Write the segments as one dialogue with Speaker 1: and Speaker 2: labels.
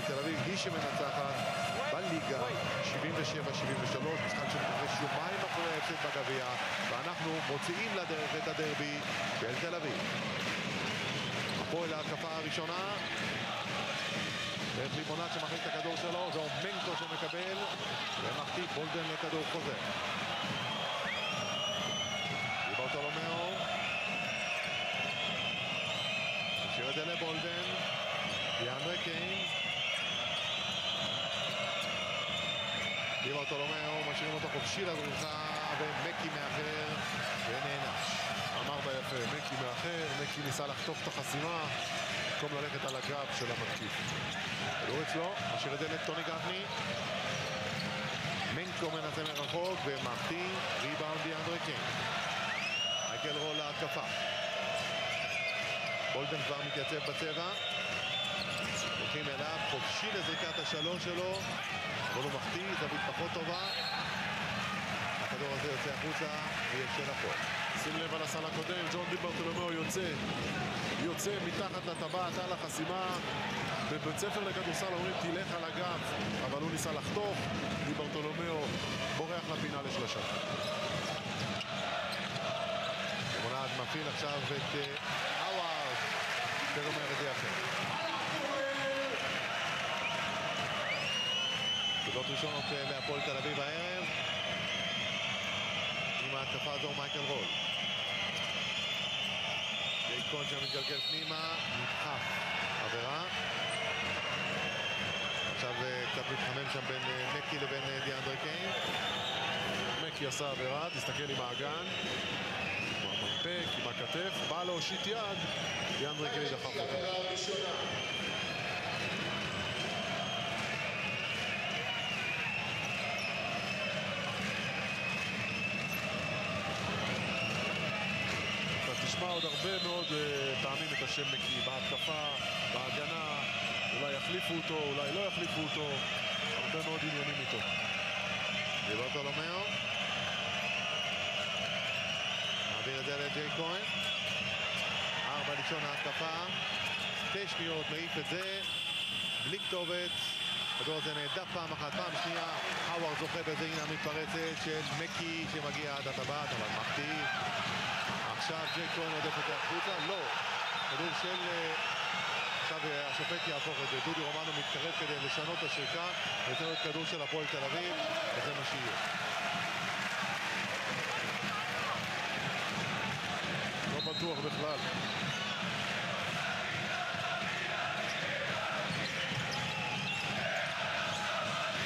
Speaker 1: הפועל תל אביב היא שמנצחת בליגה 77-73, משחק שמתרחש יומיים אחרי ההפסד בגביע, ואנחנו מוציאים לדרך את הדרבי של תל אביב. הפועל ההתקפה הראשונה, דרך לימונד שמחליט את הכדור שלו, זהו מנקו שמקבל, ומחטיא בולדן לכדור חוזר. ליברטולומיאו, משאיר את זה לבולדן, יאנדרה קיין, ליברטולומיאו משאירים אותו חופשי לדריכה, ומקי מאחר ונענש.
Speaker 2: אמרת יפה, מקי מאחר, מקי ניסה לחטוף את החסימה, במקום ללכת על הגב של המתקיף.
Speaker 1: כדור אצלו, משאיר את זה לטוני גפני. מנקו מנסה מרחוק ומחטיא, ריבאונד דיאנדרה קיין. מייקל רול להתקפה. בולדן כבר מתייצב בצבע. הולכים אליו, חופשי לזריקת השלוש שלו, אבל הוא מחטיא, זווית פחות טובה. הכדור הזה יוצא החוצה, ויש של הפועל.
Speaker 2: שים לב על הסל הקודם, ג'ון דיברטולומיאו יוצא, יוצא מתחת לטבעת על החסימה. בבית ספר לכדורסל אומרים תלך על הגב, אבל הוא ניסה לחתוך, דיברטולומיאו בורח לפינה לשלושה.
Speaker 1: לימונד מפעיל עכשיו את האווארד, זה אומר את זה. נקודות ראשונות אה, להפועל תל אביב הערב. עם ההתקפה הזו מייקל רול. ג'יי קון שם מתגלגל פנימה, נדחף. עבירה. עכשיו אה, קצת מתחמם שם בין אה, מקי לבין דיאנדרה קיין.
Speaker 2: מקי עשה עבירה, תסתכל עם האגן, עם המרפק, עם הכתף, בא להושיט יד, דיאנדרה קיי דחף אותו. אתה תשמע עוד הרבה מאוד אה, פעמים את השם מקי, בהתקפה, בהגנה, אולי יחליפו אותו, אולי לא יחליפו אותו, הרבה מאוד עניינים איתו.
Speaker 1: ליברטולומיאו. מעביר את זה לג'יי כהן. ארבע לישון ההתקפה. שתי שניות, מעיף את זה. בלי כתובת. הכדור הזה נהדף פעם אחת, פעם שנייה. האווארד זוכה בזה, הנה המתפרצת של מקי שמגיע עד הטבעת, אבל מחטיא. עכשיו ג'יי כהן עודף את זה החוצה. לא. כדור של... אה, עכשיו אה, השופט יהפוך את זה, דודי רומנו מתקרב כדי לשנות את השריקה, וזה להיות כדור של הפועל תל אביב, וזה מה שיהיה.
Speaker 2: לא בטוח בכלל.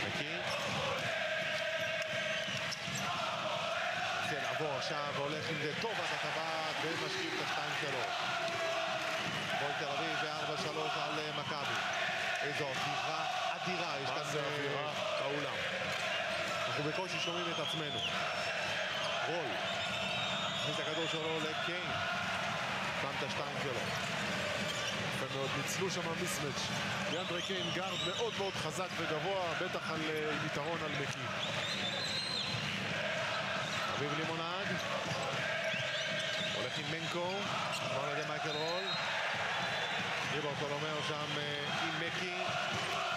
Speaker 1: מקי. רוצה לעבור עכשיו, והולך עם זה טוב עד הטבעת, ומשקיף את השתיים שלו. הפועל תל אביב וארבע שלוש על אה, מכבי. איזו אווירה אדירה יש
Speaker 2: מה
Speaker 1: כאן
Speaker 2: זה
Speaker 1: אה,
Speaker 2: אווירה?
Speaker 1: באולם. אנחנו בקושי שומעים את עצמנו. רול. מכניס את הכדור שלו לקיין. שם את השתיים שלו.
Speaker 2: יפה מאוד, ניצלו שם מיסמץ'. דיאנדרה קיין גארד מאוד מאוד חזק וגבוה, בטח על אה, יתרון על מקי.
Speaker 1: אביב לימונד. הולך עם מנקו. עבר על ידי מייקל רול. דיברטולומיאו שם אה, עם מקי.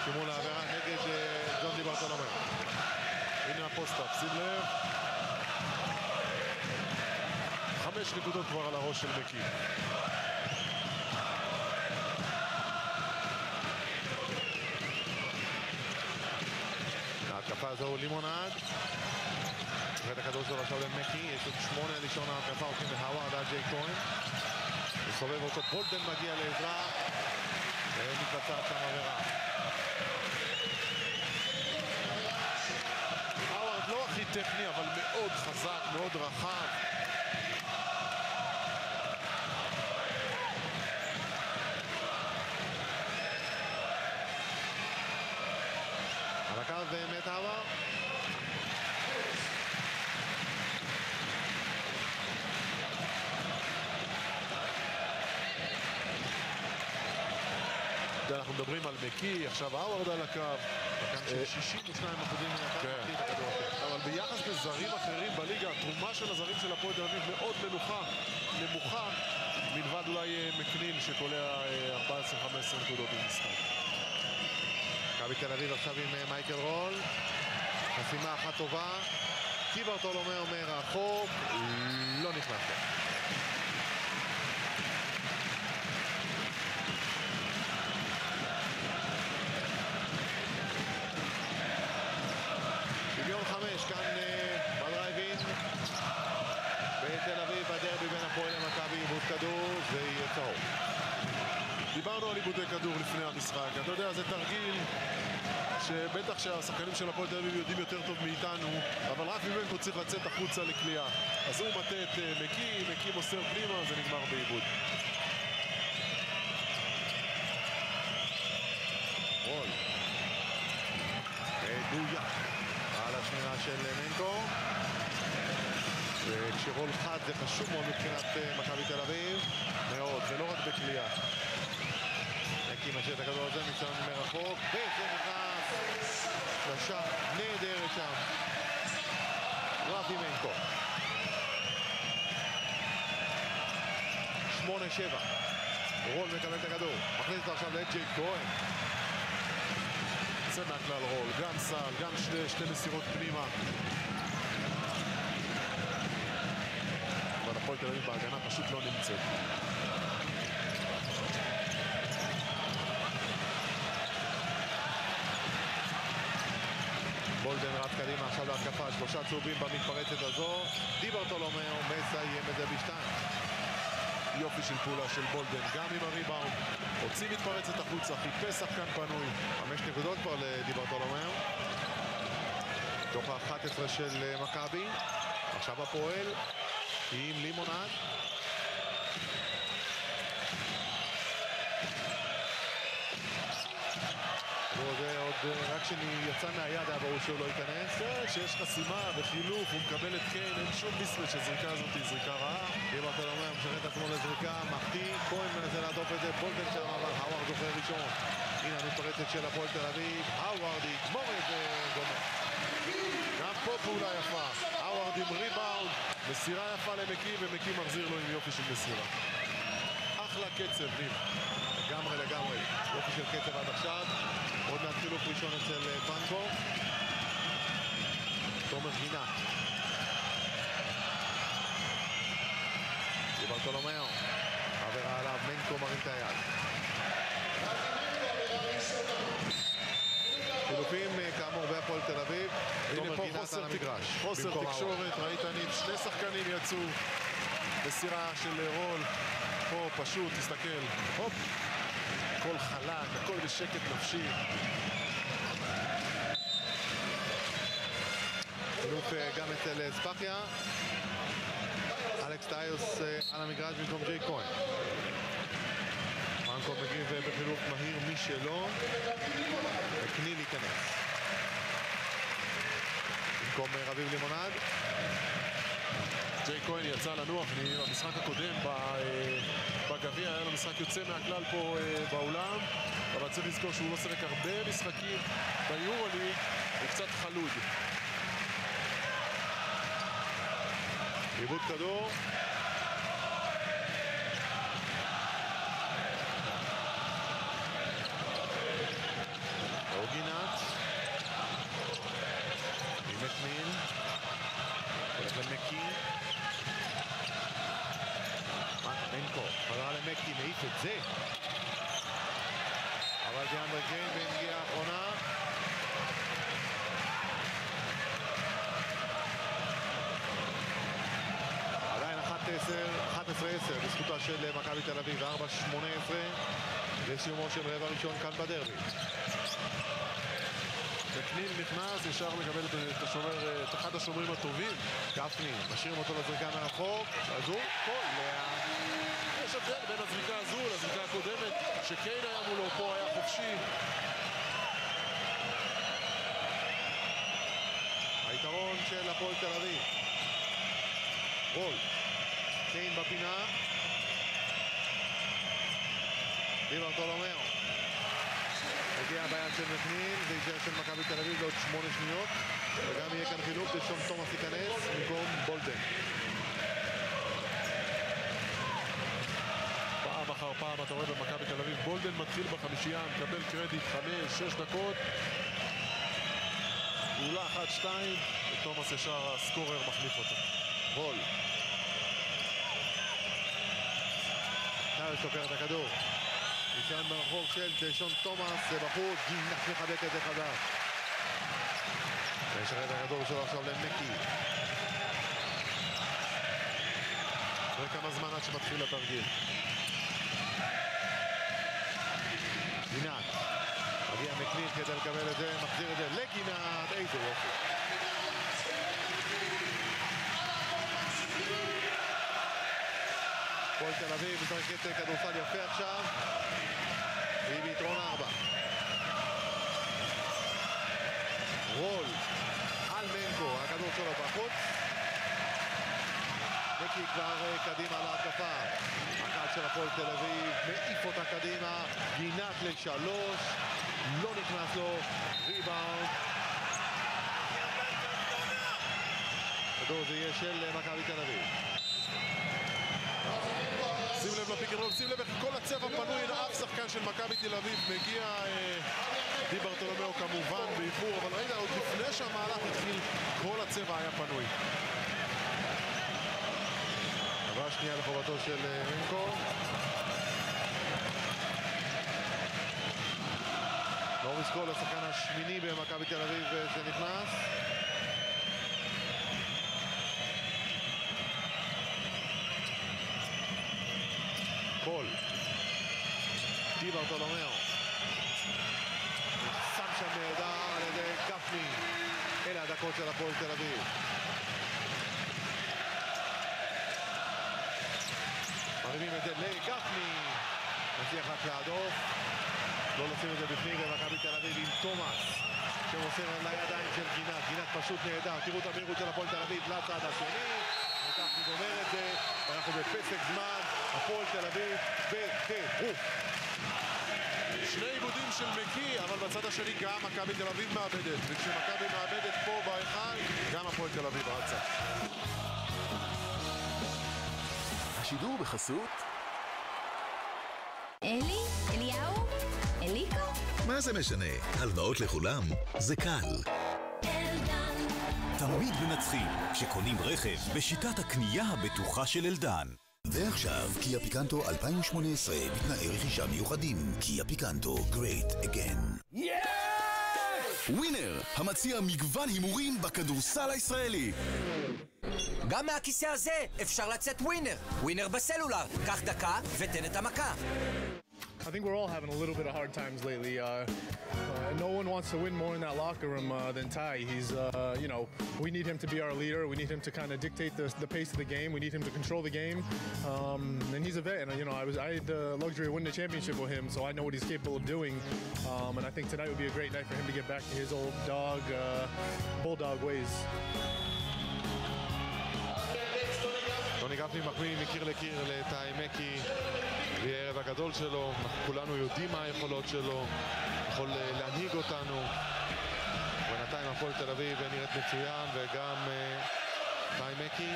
Speaker 1: שימול העבירה נגד אה, ג'ון דיברטולומיאו.
Speaker 2: הנה ה post-up, שים לב. חמש נקודות כבר על הראש של מקי.
Speaker 1: ההתקפה הזו הוא לימונד. את הכדור שלו עכשיו למקי, יש עוד שמונה לישון ההתקפה, הולכים להווארד עד ג'יי כהן. מסובב אותו, בולדן מגיע לעזרה, ומתבצעת שם עבירה.
Speaker 2: האווארד לא הכי טכני, אבל מאוד חזק, מאוד רחב.
Speaker 1: על הקו מת האווארד.
Speaker 2: אתה יודע, אנחנו מדברים על מקי, עכשיו האווארד על הקו.
Speaker 1: שחקן של 62 אחוזים מהקו,
Speaker 2: כן. אבל ביחס לזרים אחרים בליגה, התרומה של הזרים של הפועל תל אביב מאוד נמוכה, נמוכה, מלבד אולי אה, מקנין שקולע אה, 14-15 נקודות במשחק.
Speaker 1: מכבי תל אביב עכשיו עם אה, מייקל רול. חסימה אחת טובה. טיברטולומיאו מרחוק, לא נכנס לו. שוויון חמש, כאן אה, בדרייבין. בתל אביב, בדרבי בין הפועל למכבי, עיבוד כדור, זה יהיה צהוב.
Speaker 2: על עיבודי כדור לפני המשחק. אתה יודע, זה תרגיל שבטח שהשחקנים של הפועל תל אביב יודעים יותר טוב מאיתנו, אבל רפי בנקו צריך לצאת החוצה לקליעה. אז הוא מטה את אה, מקי, מקי מוסר פנימה, זה נגמר בעיבוד.
Speaker 1: רול. מדויק. על השמירה של מנקו. וכשרול חד זה חשוב מאוד מבחינת אה, מכבי תל אביב.
Speaker 2: מאוד, ולא רק בקליעה.
Speaker 1: נקי משאיר את הכדור הזה, ניסיון מרחוק, וזה נכנס. שלושה נהדרת שם. רפי מנקו. שמונה שבע. רול מקבל את הכדור. מכניס אותו עכשיו לג'יי כהן.
Speaker 2: יוצא מהכלל רול, גם סל, גם שתי, שתי מסירות פנימה. אבל הפועל תל אביב בהגנה פשוט לא נמצאת.
Speaker 1: בולדן רץ קדימה עכשיו להתקפה, שלושה צהובים במתפרצת הזו. דיברטולומיאו מסיים את זה בשתיים.
Speaker 2: יופי של פעולה של בולדן, גם עם הריבאונד. הוציא מתפרצת החוצה, חיפש שחקן פנוי.
Speaker 1: חמש נקודות כבר לדיברטולומיאו. תוך ה-11 של מכבי. עכשיו הפועל עם לימונד. הכדור הזה עוד אה, רק כשיצא מהיד היה ברור שהוא לא ייכנס.
Speaker 2: כן, כשיש חסימה וחילוף, הוא מקבל את קיין, אין שום מיסמץ', הזריקה הזאת היא זריקה רעה.
Speaker 1: דיברטולומיאו משחרר את עצמו לזריקה, מחטיא, כהן מנסה לעטוף את זה, בולדן שם אבל האווארד זוכר ראשון. הנה המתפרצת של הפועל תל אביב, האווארד יגמור את זה וגומר.
Speaker 2: גם פה פעולה יפה. האווארד עם ריבאונד, מסירה יפה למקי, ומקי מחזיר לו עם יופי של מסירה. אחלה קצב, ניב.
Speaker 1: לגמרי לגמרי. יופי של קצב עד עכשיו. עוד מעט חילוף ראשון אצל אה, פנקו. תומר גינת. דיברטולומיאו. עבירה עליו, מנקו מרים את היד. חילופים אה, כאמור בהפועל תל אביב.
Speaker 2: והנה
Speaker 1: תומר
Speaker 2: פה חוסר, תק... חוסר תקשורת, ראית ניב, שני שחקנים יצאו. מסירה של רול, פה פשוט, תסתכל, הופ, הכל חלק, הכל בשקט נפשי.
Speaker 1: חילוף אה, גם אצל אה, ספחיה. אלכס טיוס אה, על המגרש במקום ג'יי כהן. פרנקו מגיב בחילוף מהיר משלו. וקניל ייכנס. במקום רביב לימונד.
Speaker 2: ג'יי כהן יצא לנוח, במשחק הקודם אה, בגביע היה לו משחק יוצא מהכלל פה אה, באולם, אבל צריך לזכור שהוא לא שיחק הרבה משחקים ביורוליג, הוא קצת חלוד.
Speaker 1: עיבוד כדור. אוגינת. עם מקניל. הולך למקי. מנקו, חזרה למקי, מעיף את זה. אבל דיאנדרה קיין בנגיעה האחרונה. עדיין 11-10 בזכותה של מכבי תל אביב, 4-18 לסיומו של רבע ראשון כאן בדרבי.
Speaker 2: וקניל נכנס, ישר מקבל את, השומר, את אחד השומרים הטובים.
Speaker 1: גפני, משאירים אותו לזריקה מרחוק, אז הוא קולע.
Speaker 2: יש הבדל בין הזריקה הזו לזריקה הקודמת, שקיין היה מולו, פה היה חופשי.
Speaker 1: היתרון של הפועל תל אביב. רול, קיין בפינה. דיברטולומיאו. הגיע ביד של מקניל, זה יישאר של מכבי תל אביב לעוד שמונה שניות. וגם יהיה כאן חילוף, ושון תומאס ייכנס במקום בולדן.
Speaker 2: פעם אחר פעם אתה רואה במכבי תל אביב, בולדן מתחיל בחמישייה, מקבל קרדיט חמש, שש דקות. פעולה אחת, שתיים, ותומאס ישר הסקורר מחליף אותו.
Speaker 1: רול. טייס סוקר את הכדור. ניסיון ברחוב של דשון תומאס, זה בחוץ, גינת מחבק את זה חדש. וישחרר את הכדור שלו עכשיו למקי.
Speaker 2: תראה כמה זמן עד שמתחיל התרגיל.
Speaker 1: גינת. מגיע מקנין כדי לקבל את זה, מחזיר את זה לגינת, איזה יופי. הפועל תל אביב משחקת כדורסל יפה עכשיו, והיא ביתרון ארבע. רול על מנקו, הכדור שלו בחוץ. מיקי כבר אה, קדימה להתקפה. הקהל של הפועל תל אביב מעיף אותה קדימה, גינת לשלוש, לא נכנס לו, ריבאונד. כדור זה יהיה של אה, מכבי תל אביב.
Speaker 2: שים לב ל pick and roll, שים לב איך כל הצבע פנוי לאף שחקן של מכבי תל אביב. מגיע אה, די ברטולומיאו כמובן באיחור, אבל ראית, עוד לפני שהמהלך התחיל, כל הצבע היה פנוי.
Speaker 1: עברה שנייה לחובתו של אה, מנקו. נוריס קול, השחקן השמיני במכבי תל אביב אה, שנכנס. קול. די ברטולומיאו. שם שם נהדר על ידי גפני. אלה הדקות של הפועל תל אביב. מרימים את זה לגפני. מצליח רק להדוף. לא לשים את זה בפנים במכבי תל אביב עם תומאס. שמוסר לידיים של גינת. גינת פשוט נהדר. תראו את המהירות של הפועל תל אביב לצד השני. וגפני גומר את זה. ואנחנו בפסק זמן. הפועל תל אביב בטירוף.
Speaker 2: שני עיבודים של מקי, אבל בצד השני גם מכבי תל אביב מאבדת. וכשמכבי מאבדת פה בהיכל, גם הפועל תל אביב רצה.
Speaker 3: השידור בחסות
Speaker 4: אלי? אליהו? אליקו?
Speaker 3: מה זה משנה? הלוואות לכולם זה קל.
Speaker 5: תמיד מנצחים כשקונים רכב בשיטת הקנייה הבטוחה של אלדן.
Speaker 3: ועכשיו, קיה פיקנטו 2018 בתנאי רכישה מיוחדים. קיה פיקנטו, great again. ווינר, המציע מגוון הימורים בכדורסל הישראלי.
Speaker 6: גם מהכיסא הזה אפשר לצאת ווינר. ווינר בסלולר. קח דקה ותן את המכה.
Speaker 7: I think we're all having a little bit of hard times lately. Uh, uh, no one wants to win more in that locker room uh, than Ty. He's, uh, you know, we need him to be our leader. We need him to kind of dictate the, the pace of the game. We need him to control the game. Um, and he's a vet. And, you know, I was I had the luxury of winning the championship with him, so I know what he's capable of doing. Um, and I think tonight would be a great night for him to get back to his old dog, uh, bulldog ways.
Speaker 1: טוני גפני מחמיא מקיר לקיר לטאי ויהיה הערב הגדול שלו, אנחנו כולנו יודעים מה היכולות שלו, יכול אה, להנהיג אותנו. בינתיים הפועל תל אביב נראית מצוין וגם אה, טאי מקי.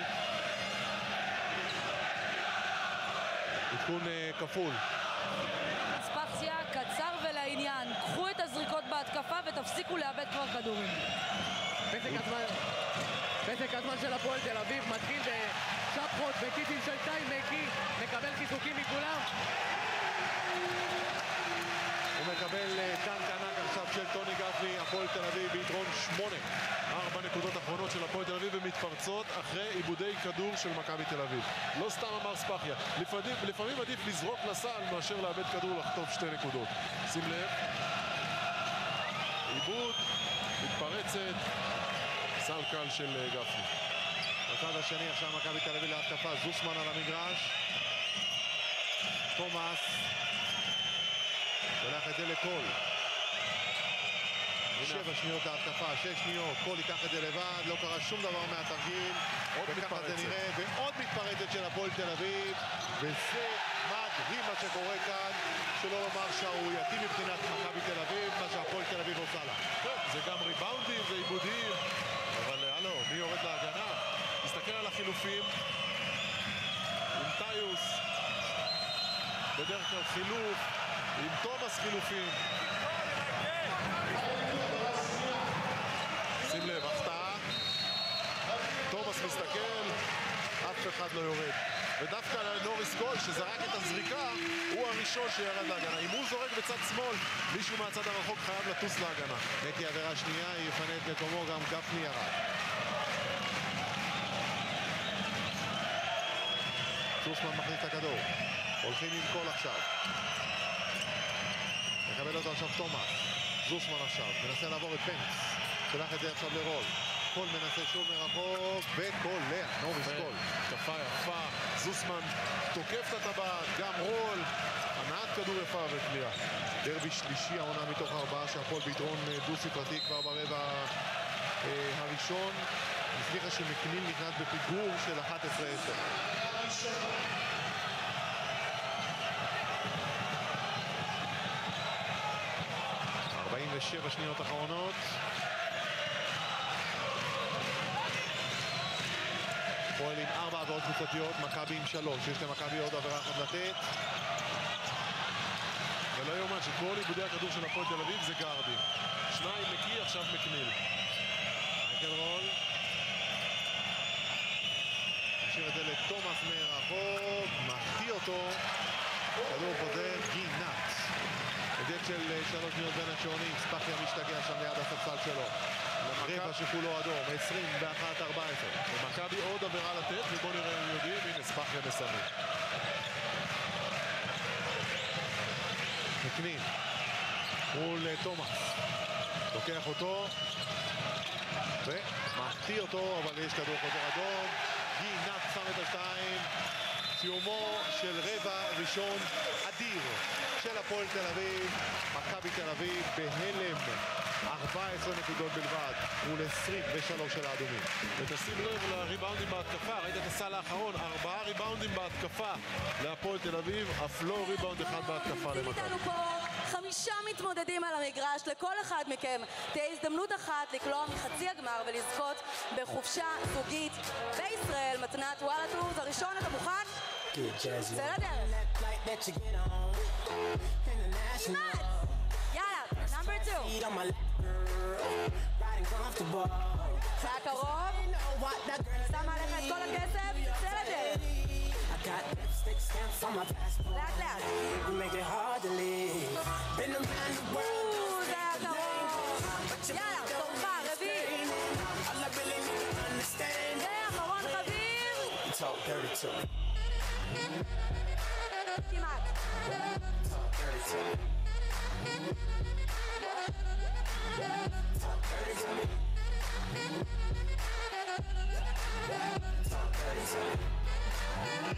Speaker 1: עדכון אה, כפול.
Speaker 8: אספקסיה, קצר ולעניין. קחו את הזריקות בהתקפה ותפסיקו לאבד כבר כדורים.
Speaker 9: פסק הזמן, של הפועל תל אביב מתחיל בשפחות וקיטים של טיים מקי, מקבל חיזוקים מכולם.
Speaker 1: הוא מקבל אה, דנק ענק עכשיו של טוני גפני, הפועל תל אביב ביתרון שמונה.
Speaker 2: ארבע נקודות אחרונות של הפועל תל אביב ומתפרצות אחרי עיבודי כדור של מכבי תל אביב. לא סתם אמר ספחיה, לפעמים, לפעמים עדיף לזרוק לסל מאשר לאבד כדור לחטוף שתי נקודות. שים לב, עיבוד, מתפרצת, סל קל של אה, גפני.
Speaker 1: בצד השני עכשיו מכבי תל אביב להתקפה, זוסמן על המגרש. תומאס. שולח את זה לקול. שבע שניות להתקפה, שש שניות, קול ייקח את זה לבד, לא קרה שום דבר מהתרגיל. וככה זה. נראה, ועוד מתפרצת של הפועל תל אביב, וזה מדהים מה שקורה כאן, שלא לומר שערורייתי מבחינת מכבי תל אביב, מה שהפועל תל אביב עושה לה.
Speaker 2: זה גם ריבאונדים, זה עיבודים, אבל אה, הלו, מי יורד להגנה? החילופים. עם טיוס, בדרך חילוף, עם תומאס חילופים. שים לב, הפתעה. תומאס מסתכל, אף אחד לא יורד. ודווקא נוריס גול, שזרק את הזריקה, הוא הראשון שירד להגנה. אם הוא זורק בצד שמאל, מישהו מהצד הרחוק חייב לטוס להגנה.
Speaker 1: נטי עבירה שנייה, יפנה את מקומו, גם גפני ירד. סוסמן מכניס את הכדור. הולכים עם קול עכשיו. מקבל אותו עכשיו תומאס. זוסמן עכשיו, מנסה לעבור את פנקס. שלח את זה עכשיו לרול. קול מנסה שוב מרחוק, וקולע, נוריס קול.
Speaker 2: התקפה יפה, זוסמן תוקף את הטבעת, גם רול, הנעת כדור יפה וקליעה.
Speaker 1: דרבי שלישי העונה מתוך ארבעה שהפועל ביתרון אה, דו-ספרתי כבר ברבע אה, הראשון. הצליחה שמקנין נכנס בפיגור של 11-10. ארבעים ושבע שניות אחרונות. פועל עם ארבע עבירות קבוצתיות, מכבי עם שלוש. יש למכבי עוד עבירה אחת לתת.
Speaker 2: ולא יאומן שכל איבודי הכדור של הפועל תל אביב זה גארדים. שניים מקי, עכשיו מקניל.
Speaker 1: מייקל רול. משאיר את זה לתומאס מרחוק, מחטיא אותו. כדור חוזר, גינת. הבדל של אה, שלוש שניות בין השעונים, ספחיה משתגע שם ליד הספסל שלו. רבע שכולו אדום, 21-14.
Speaker 2: למכבי עוד עבירה לתת, ובואו נראה אם יודעים, הנה ספחיה מסמן.
Speaker 1: מקנין מול תומאס. לוקח אותו ומחטיא אותו, אבל יש כדור חוזר אדום. גינת שם את השתיים. סיומו של רבע ראשון אדיר של הפועל תל אביב. מכבי תל אביב בהלם. 14 נקודות בלבד מול 23 של האדומים.
Speaker 2: ותשים לב לריבאונדים בהתקפה, ראית את הסל האחרון, ארבעה ריבאונדים בהתקפה להפועל תל אביב, אף לא ריבאונד אחד בהתקפה למכבי.
Speaker 10: חמישה מתמודדים על המגרש, לכל אחד מכם תהיה הזדמנות אחת לקלוע מחצי הגמר ולזכות בחופשה זוגית בישראל, מתנת וואלה טורס. הראשון, אתה מוכן? צא לדרך. יאללה, number 2. זה הקרוב. שמה עליך את כל הכסף, צא לדרך. לאט לאט. 10.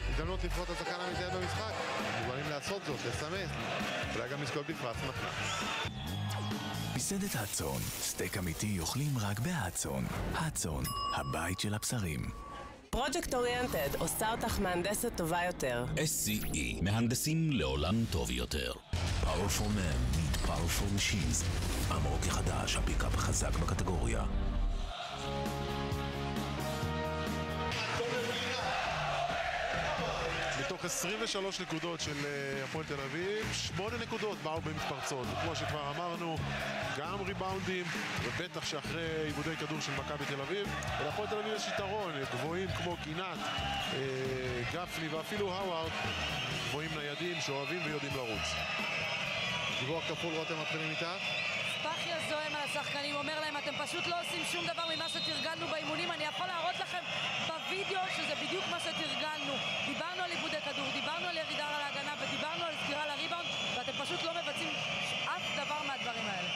Speaker 1: הזדמנות לפרוט את השחקן המזיין במשחק, מוזמנים לעשות זאת, לסמס, אולי גם לזכות בפרס מחנ"צ.
Speaker 3: מסעדת האצון, סטייק אמיתי אוכלים רק בהאצון. האצון, הבית של הבשרים.
Speaker 11: project oriented עושה אותך מהנדסת טובה יותר.
Speaker 12: SCE, מהנדסים לעולם טוב יותר.
Speaker 3: Powerful men meet powerful machines. האמארוק החדש, הפיקאפ חזק בקטגוריה.
Speaker 2: מתוך 23 נקודות של אה, הפועל תל אביב, 8 נקודות באו במתפרצות. וכמו שכבר אמרנו, גם ריבאונדים, ובטח שאחרי עיבודי כדור של מכבי תל אביב, ולהפועל תל אביב יש יתרון, גבוהים כמו גינת, אה, גפני ואפילו האווארד, גבוהים ניידים שאוהבים ויודעים לרוץ.
Speaker 1: דיווח כפול רותם מתחילים איתך.
Speaker 13: ספחיה זועם על השחקנים, אומר להם, אתם פשוט לא עושים שום דבר ממה שתרגלנו באימונים. אני יכול להראות לכם בווידאו שזה בדיוק מה שתרגלנו. דיברנו על עיבודי כדור, דיברנו על ירידה על ההגנה ודיברנו על סגירה לריבאונד, ואתם פשוט לא מבצעים אף דבר מהדברים האלה.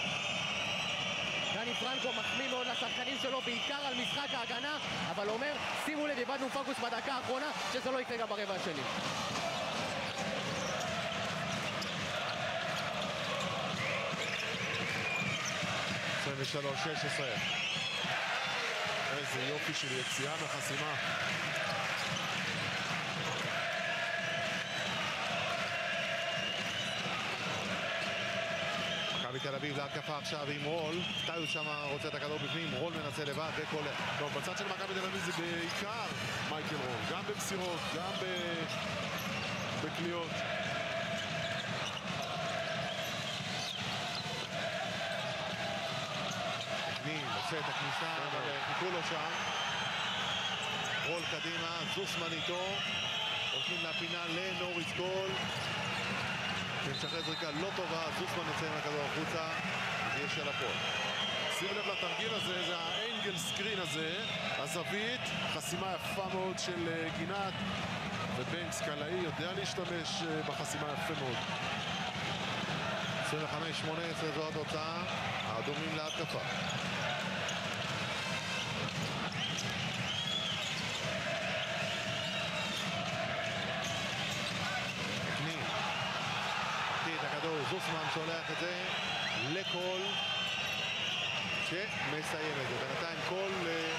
Speaker 9: דני פרנקו מחמיא מאוד לשחקנים שלו, בעיקר על משחק ההגנה, אבל אומר, שימו לב, איבדנו פוקוס בדקה האחרונה, שזה לא יקרה גם ברבע השני.
Speaker 1: עשרים 23-16.
Speaker 2: איזה יופי של יציאה מחסימה.
Speaker 1: מכבי תל אביב להתקפה עכשיו עם רול, טיוס שם רוצה את הכדור בפנים, רול מנסה לבד כל
Speaker 2: טוב, בצד של מכבי תל אביב זה בעיקר מייקל רול, גם במסירות, גם ב... בקניות.
Speaker 1: פנים, עושה את הכניסה, אה, חיכו לו שם. רול קדימה, זוסמן איתו, הולכים לפינה לנוריס גול. שמשחרר זריקה לא טובה, זוסמן יוצא עם הכדור החוצה, זה יהיה הפועל.
Speaker 2: שים לב לתרגיל הזה, זה האנגל סקרין הזה, הזווית, חסימה יפה מאוד של אה, גינת, ובנקס קלעי יודע להשתמש אה, בחסימה יפה מאוד.
Speaker 1: 25-18 זו התוצאה, האדומים להתקפה. פנים. מקיא את הכדור, זוסמן שולח את זה לקול, שמסיים את זה. בינתיים קול אה,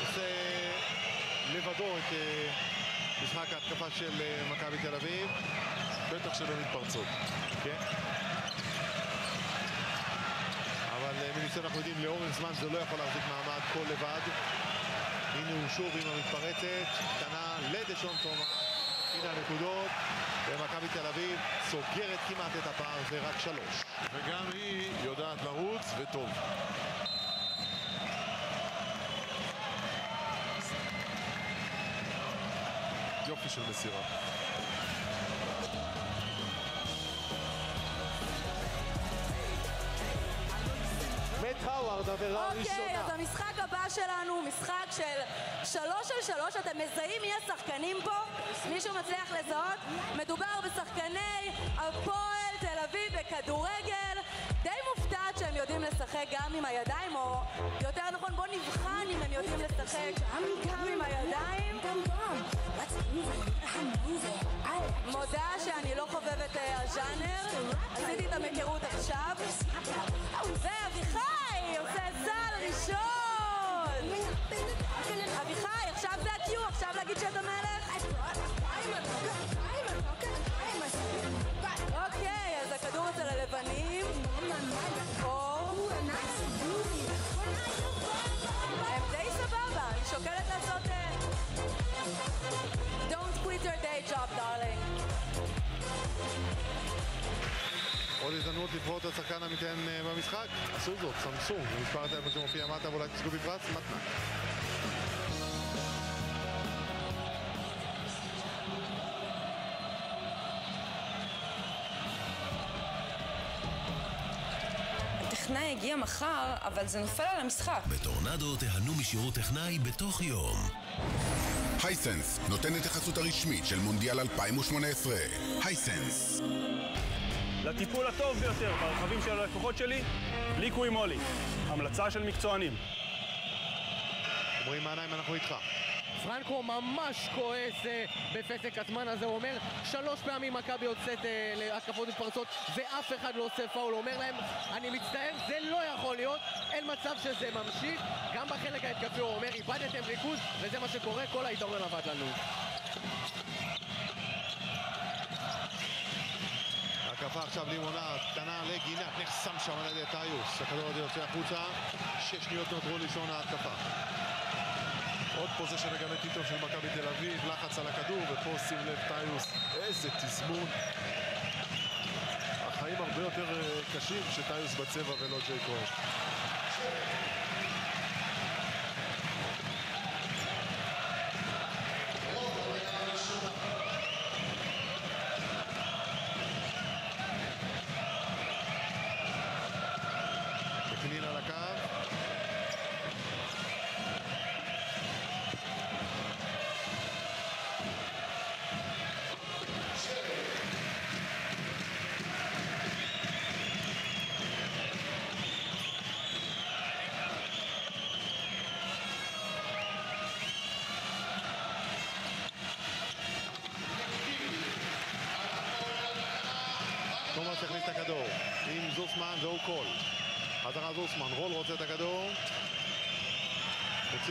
Speaker 1: עושה לבדו את אה, משחק ההתקפה של אה, מכבי תל אביב.
Speaker 2: בטח שלא מתפרצות.
Speaker 1: כן. אבל מניסיון אנחנו יודעים, לאורך זמן זה לא יכול להחזיק מעמד קול לבד. הנה הוא שוב עם המתפרצת, קטנה לדשון תומאס. הנה הנקודות, ומכבי תל אביב סוגרת כמעט את הפער, זה רק שלוש.
Speaker 2: וגם היא יודעת לרוץ, וטוב. יופי של מסירה.
Speaker 1: מת האווארד, עבירה
Speaker 10: אוקיי, אז המשחק הבא שלנו הוא משחק של שלוש על שלוש. אתם מזהים מי השחקנים פה? מישהו מצליח לזהות? מדובר בשחקני הפועל תל אביב בכדורגל. די מופתעת שהם יודעים לשחק גם עם הידיים, או יותר נכון, בואו נבחן אם הם יודעים לשחק גם עם הידיים. מודה שאני לא חובבת אה, הז'אנר, עשיתי את המכירות עכשיו. ואביחי
Speaker 1: לבחור את השחקן המתאן אה, במשחק? עשו זאת, סמסונג, מספר הטלפון שמופיע מטה ואולי תזכו בפרס, מתנה.
Speaker 11: הטכנאי הגיע מחר, אבל זה נופל על המשחק.
Speaker 14: בטורנדו תיהנו משירות טכנאי בתוך יום.
Speaker 15: הייסנס נותנת החסות הרשמית של מונדיאל 2018. הייסנס.
Speaker 16: לטיפול הטוב ביותר ברכבים של הלקוחות שלי, ליקוי מולי. המלצה של מקצוענים.
Speaker 1: אומרים מהעיניים אנחנו איתך.
Speaker 9: פרנקו ממש כועס אה, בפסק הזמן הזה, הוא אומר שלוש פעמים מכבי יוצאת אה, להתקפות מתפרצות ואף אחד לא עושה פאול, הוא אומר להם אני מצטער, זה לא יכול להיות, אין מצב שזה ממשיך גם בחלק ההתקפי הוא אומר איבדתם ריכוז וזה מה שקורה, כל היתרון עבד לנו
Speaker 1: התקפה עכשיו לימונה, קטנה לגינת, נחסם שם על ידי טיוס. הכדור הזה יוצא החוצה, שש שניות נותרו לשעון ההתקפה.
Speaker 2: עוד פוזיישן הגנתי טוב של מכבי תל אביב, לחץ על הכדור, ופה שים לב טיוס, איזה תזמון. החיים הרבה יותר אה, קשים כשטיוס בצבע ולא ג'יי כהן.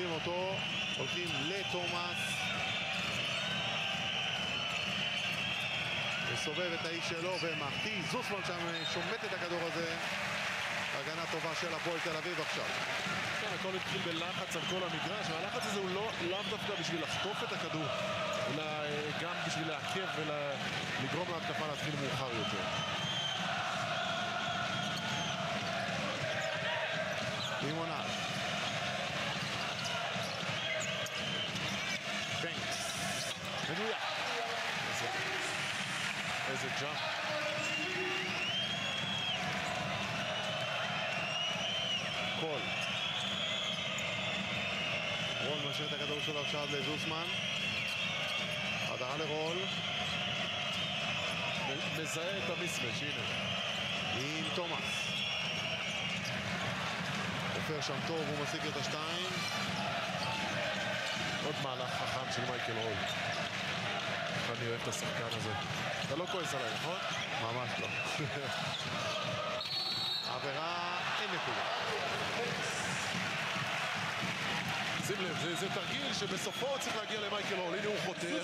Speaker 1: מוצאים אותו, הולכים לתומאס. מסובב את האיש שלו ומחטיא. זוסמן שם שומט את הכדור הזה. הגנה טובה של הפועל תל אביב עכשיו.
Speaker 2: כן, הכל התחיל בלחץ על כל המגרש, והלחץ הזה הוא לא, לאו דווקא בשביל לחטוף את הכדור, אלא אה, גם בשביל לעכב ולגרום להתקפה להתחיל מאוחר יותר.
Speaker 1: לימונה.
Speaker 2: בבקשה.
Speaker 1: קול. רול משאיר את הכדור שלו עכשיו לזוסמן. חזרה לרול.
Speaker 2: מזהה את המיסמץ', הנה.
Speaker 1: עם תומאס. עופר שם טוב, הוא משיג את השתיים.
Speaker 2: עוד מהלך חכם של מייקל רול. אני אוהב את השחקן הזה. אתה לא כועס עליי, נכון?
Speaker 1: ממש לא. עבירה אין נקודה.
Speaker 2: שים לב, זה, זה תרגיל שבסופו צריך להגיע למייקל אורל, הנה הוא חותר,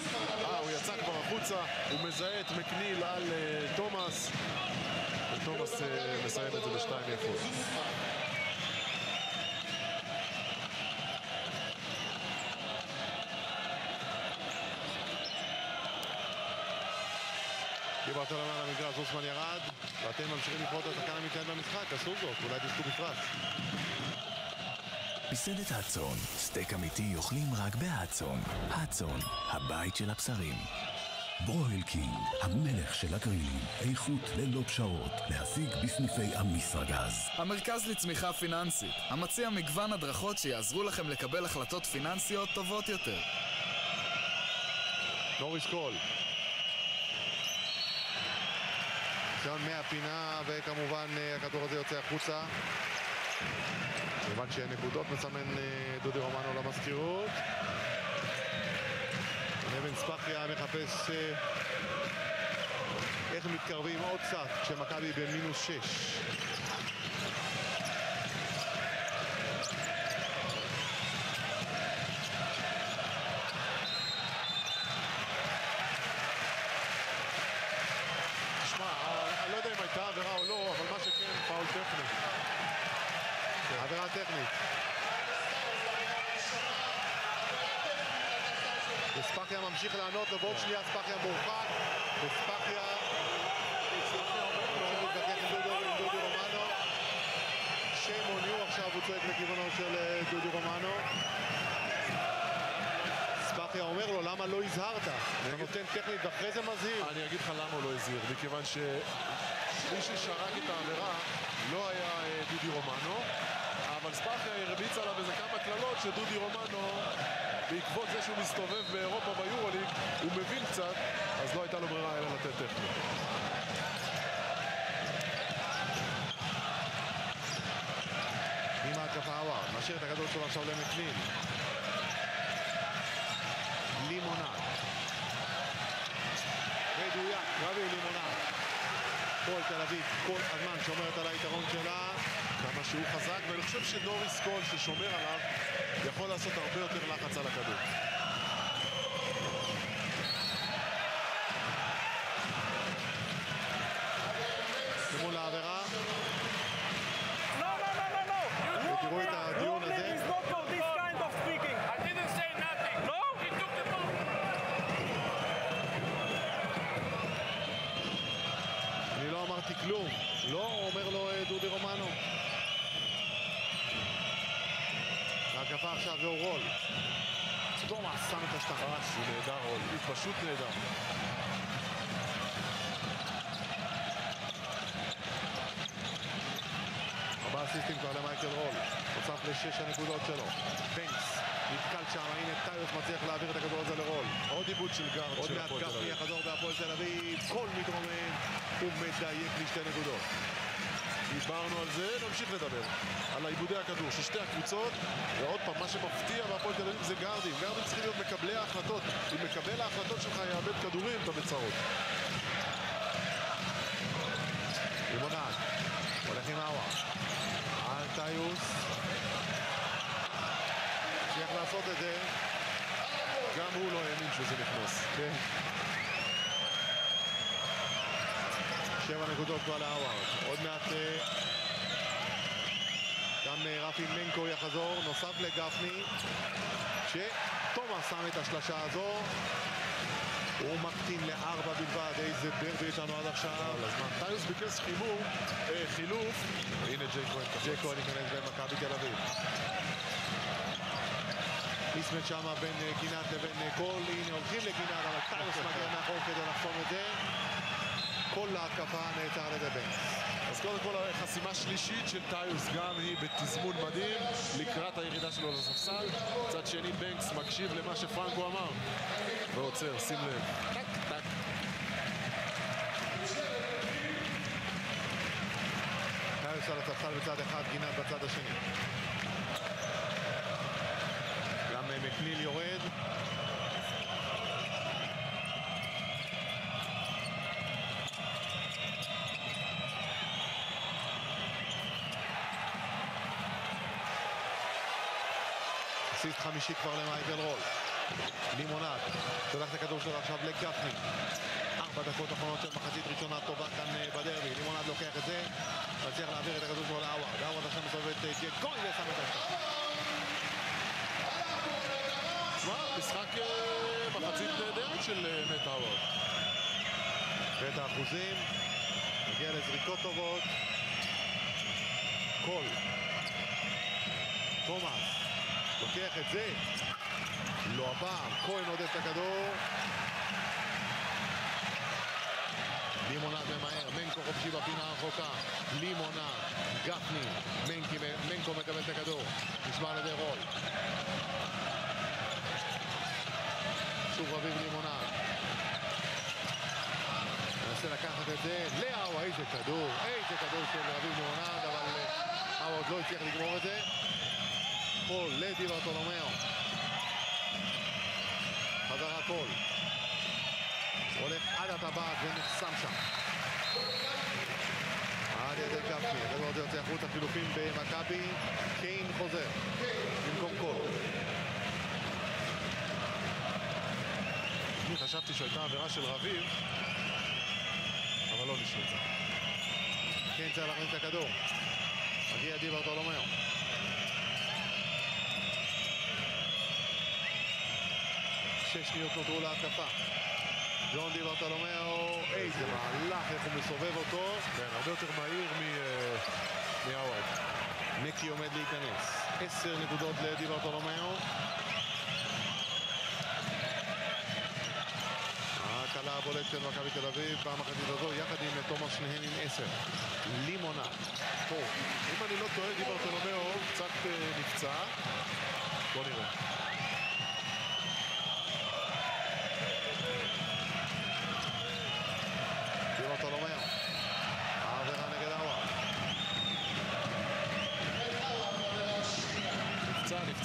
Speaker 2: אה, הוא יצא כבר החוצה, הוא מזהה את מקניל על uh, תומאס, ותומאס uh, מסיים את זה בשתיים יפות.
Speaker 1: דיברת על המעלה למגרש, זוסמן ירד, ואתם ממשיכים לקרוא את השחקן המצטיין במשחק, עשו זאת, אולי תזכו בפרס.
Speaker 3: מסעדת האצון, סטייק אמיתי אוכלים רק באצון. האצון, הבית של הבשרים.
Speaker 14: Broil King, המלך של הגרילים, איכות ללא פשרות, להשיג בסניפי אמישראגז.
Speaker 17: המרכז לצמיחה פיננסית, המציע מגוון הדרכות שיעזרו לכם לקבל החלטות פיננסיות טובות יותר.
Speaker 1: נוריס קול, ניסיון מהפינה, וכמובן אה, הכדור הזה יוצא החוצה. כמובן שנקודות מסמן אה, דודי רומנו למזכירות. אבן ספחיה מחפש אה, איך מתקרבים עוד קצת כשמכבי במינוס שש. וספחיה ממשיך לענות לו, ועוד שנייה ספחיה מורחק, וספחיה דודו- עכשיו הוא צועק לכיוונו של אה, דודי רומנו. ספחיה אומר לו, למה לא הזהרת? אתה נותן טכנית ואחרי זה מזהיר.
Speaker 2: אני אגיד לך למה הוא לא הזהיר, מכיוון שמי ששרק את העבירה לא היה אה, דודי רומנו, אבל ספאחיה הרביץ עליו איזה כמה קללות שדודי רומנו, בעקבות זה שהוא מסתובב באירופה ביורוליג, הוא מבין קצת, אז לא הייתה לו ברירה אלא לתת טכני.
Speaker 1: עם ההתקפה הווארד, משאיר את הכדור שלו עכשיו למקנין. לימונד. מדויק, רבי לימונד. כל תל אביב כל הזמן שומרת על היתרון שלה.
Speaker 2: כמה שהוא חזק, ואני חושב שנוריס קול ששומר עליו יכול לעשות הרבה יותר לחץ על הכדור.
Speaker 1: שימו לעבירה. ותראו את הדיון הזה. אני לא אמרתי כלום. לא, אומר לו אה, דודי רומנו. ההתקפה עכשיו זהו רול. תומאס שם את השטח.
Speaker 2: הוא נהדר רול, הוא פשוט נהדר.
Speaker 1: ארבעה אסיסטים כבר למייקל רול, נוסף לשש הנקודות שלו. בנקס נתקל שם, הנה טיוס מצליח להעביר את הכדור הזה לרול.
Speaker 2: עוד עיבוד של גארד
Speaker 1: עוד
Speaker 2: של
Speaker 1: מעט
Speaker 2: הפועל תל
Speaker 1: גפני
Speaker 2: אביב.
Speaker 1: יחזור בהפועל תל אביב, קול מתרומם, הוא מדייק לשתי נקודות.
Speaker 2: דיברנו על זה, נמשיך לדבר. על העיבודי הכדור של שתי הקבוצות, ועוד פעם, מה שמפתיע בהפועל תל אביב זה גארדים. גארדים צריכים להיות מקבלי ההחלטות. אם מקבל ההחלטות שלך יאבד כדורים, אתה בצרות.
Speaker 1: לימונד, הולך עם אאווה. על טיוס. הצליח לעשות את זה.
Speaker 2: גם הוא לא האמין שזה נכנס.
Speaker 1: כן. שבע נקודות כבר להאווארד. עוד מעט אה, גם אה, רפי מנקו יחזור, נוסף לגפני, שתומאס שם את השלשה הזו. הוא מקטין לארבע בלבד, איזה דרבי יש לנו עד עכשיו.
Speaker 2: טיוס ביקש חימור, אה, חילוף, הנה ג'יי כהן.
Speaker 1: ג'יי כהן ייכנס במכבי תל אביב. mismatch שמה בין גינת לבין קול, הנה הולכים לגינת, אבל טיוס מגיע מאחור כדי לחסום את זה. כל ההתקפה ידי בנקס.
Speaker 2: אז קודם כל חסימה שלישית של טיוס גם היא בתזמון מדהים לקראת הירידה שלו לספסל. מצד שני בנקס מקשיב למה שפרנקו אמר ועוצר, שים לב. טק טק.
Speaker 1: טיוס על הספסל בצד אחד, גינת בצד השני. גם אה, מקניל יורד. אסיסט חמישי כבר למייקל רול. לימונד, שולח את הכדור שלו עכשיו לגפני. ארבע דקות אחרונות של מחצית ראשונה טובה כאן אה, בדרבי. לימונד לוקח את זה, מצליח להעביר את הכדור שלו להאווארד. האווארד עכשיו מסובב את אה, ג'ק כהן ושם את השטח.
Speaker 2: תשמע, משחק אה, מחצית נהדרת של נט האווארד.
Speaker 1: ואת האחוזים, מגיע לזריקות טובות. קול. תומאס, לוקח את זה. לא הפעם, כהן הודף את הכדור. לימונד ממהר, מנקו חופשי בפינה הרחוקה. לימונד, גפני, מנקי, מנקו מקבל את הכדור. נשמר על ידי רול. שוב רביב לימונד. מנסה לקחת את זה לאו, איזה כדור, איזה כדור של רביב לימונד, אבל אה, האווארד לא הצליח לגמור את זה. קול לדי ברטולומיאו. חזרה קול. הולך עד הטבעת ונחסם שם. על ידי גפני, הכדור הזה יוצא החוצה חילופים במכבי, קיין חוזר במקום קול.
Speaker 2: אני חשבתי שהייתה עבירה של רביב, אבל לא נשמעת.
Speaker 1: קיין צריך להכניס את הכדור. מגיע די ברטולומיאו. שש שניות נותרו להתקפה. ג'ון די ברטולומיאו, איזה מהלך, איך הוא מסובב אותו.
Speaker 2: כן, הרבה יותר מהיר מ- מהווארד.
Speaker 1: מקי עומד להיכנס. עשר נקודות לדי ברטולומיאו. ההקלה הבולט של מכבי תל אביב במחצית הזו, יחד עם תומאס שניהם עם עשר. לימונה.
Speaker 2: טוב, אם אני לא טועה, די ברטולומיאו קצת אה, נפצע. בוא נראה.
Speaker 1: די ברטולומיאו. העבירה נגד הווארד.